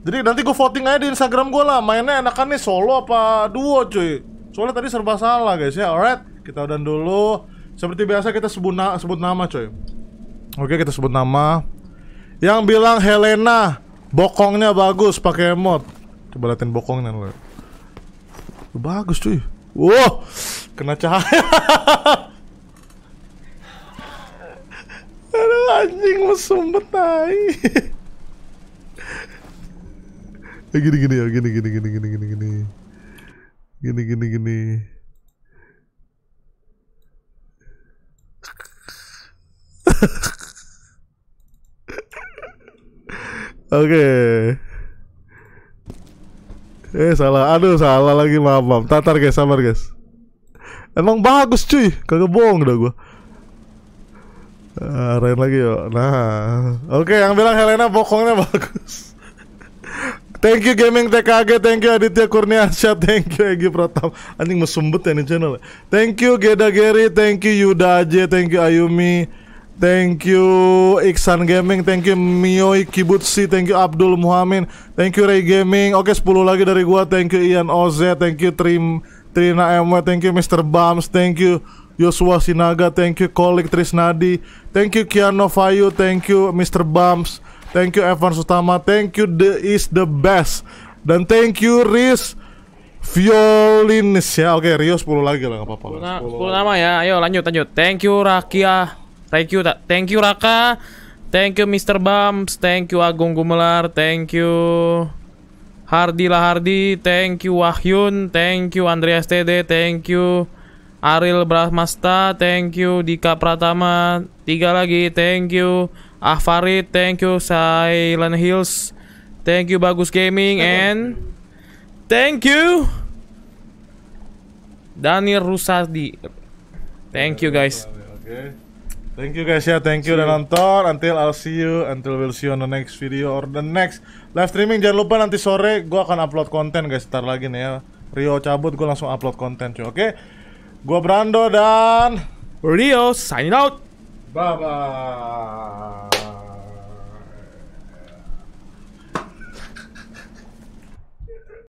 Jadi nanti gue voting aja di Instagram gue lah Mainnya enakan nih solo apa duo cuy Soalnya tadi serba salah guys ya Alright Kita udah dulu seperti biasa kita sebut na sebut nama coy. Oke kita sebut nama. Yang bilang Helena Bokongnya bagus pakai emot. Coba liatin bokongnya lo Bagus cuy. Wow Kena cahaya. Aduh anjing mesum betai. Eh, gini gini ya gini gini gini gini gini gini. Gini gini gini. Oke. Eh salah. Aduh salah lagi. Maaf maaf. Tatar guys. Sabar guys. Emang bagus cuy. Kagak bohong dah gua. Ah, Arahin lagi yuk. Nah. Oke yang bilang Helena bokongnya bagus. Thank you Gaming TKG, thank you Aditya Kurniansya, thank you Egi Pratama Anjing mesumbet ya nih channel Thank you Geda Gary, thank you Yuda Aje, thank you Ayumi Thank you Iksan Gaming, thank you Mioi Kibutsi, thank you Abdul Muhammad Thank you Ray Gaming, oke 10 lagi dari gua Thank you Ian Oze, thank you Trim Trina MW, thank you Mr. Bams, thank you Yosua Sinaga, thank you Kolik Trisnadi, thank you Kiano Fayu, thank you Mr. Bams, thank you Evan Sutama, thank you The is the best, dan thank you Riz Violinis ya, oke Rio 10 lagi lah nggak apa-apa. lah. Nah, 10 10 nama ya. Ayo lanjut lanjut. Thank you Rakia. Thank you thank you Raka. Thank you Mr. Bums. Thank you Agung Gumelar. Thank you Hardi Lahardi. Thank you Wahyun. Thank you Andreas TD. Thank you Aril Brahmasta. Thank you Dika Pratama. Tiga lagi. Thank you Ahfarid. Thank you Silent Hills. Thank you Bagus Gaming and thank you Daniel Rusadi. Thank you guys. Oke. Thank you guys ya, thank you udah nonton. Until I'll see you, until we'll see you on the next video or the next live streaming. Jangan lupa nanti sore gua akan upload konten guys. Ntar lagi nih ya. Rio cabut, gue langsung upload konten cuy. Oke. Gua Brando dan Rio signing out. bye bye.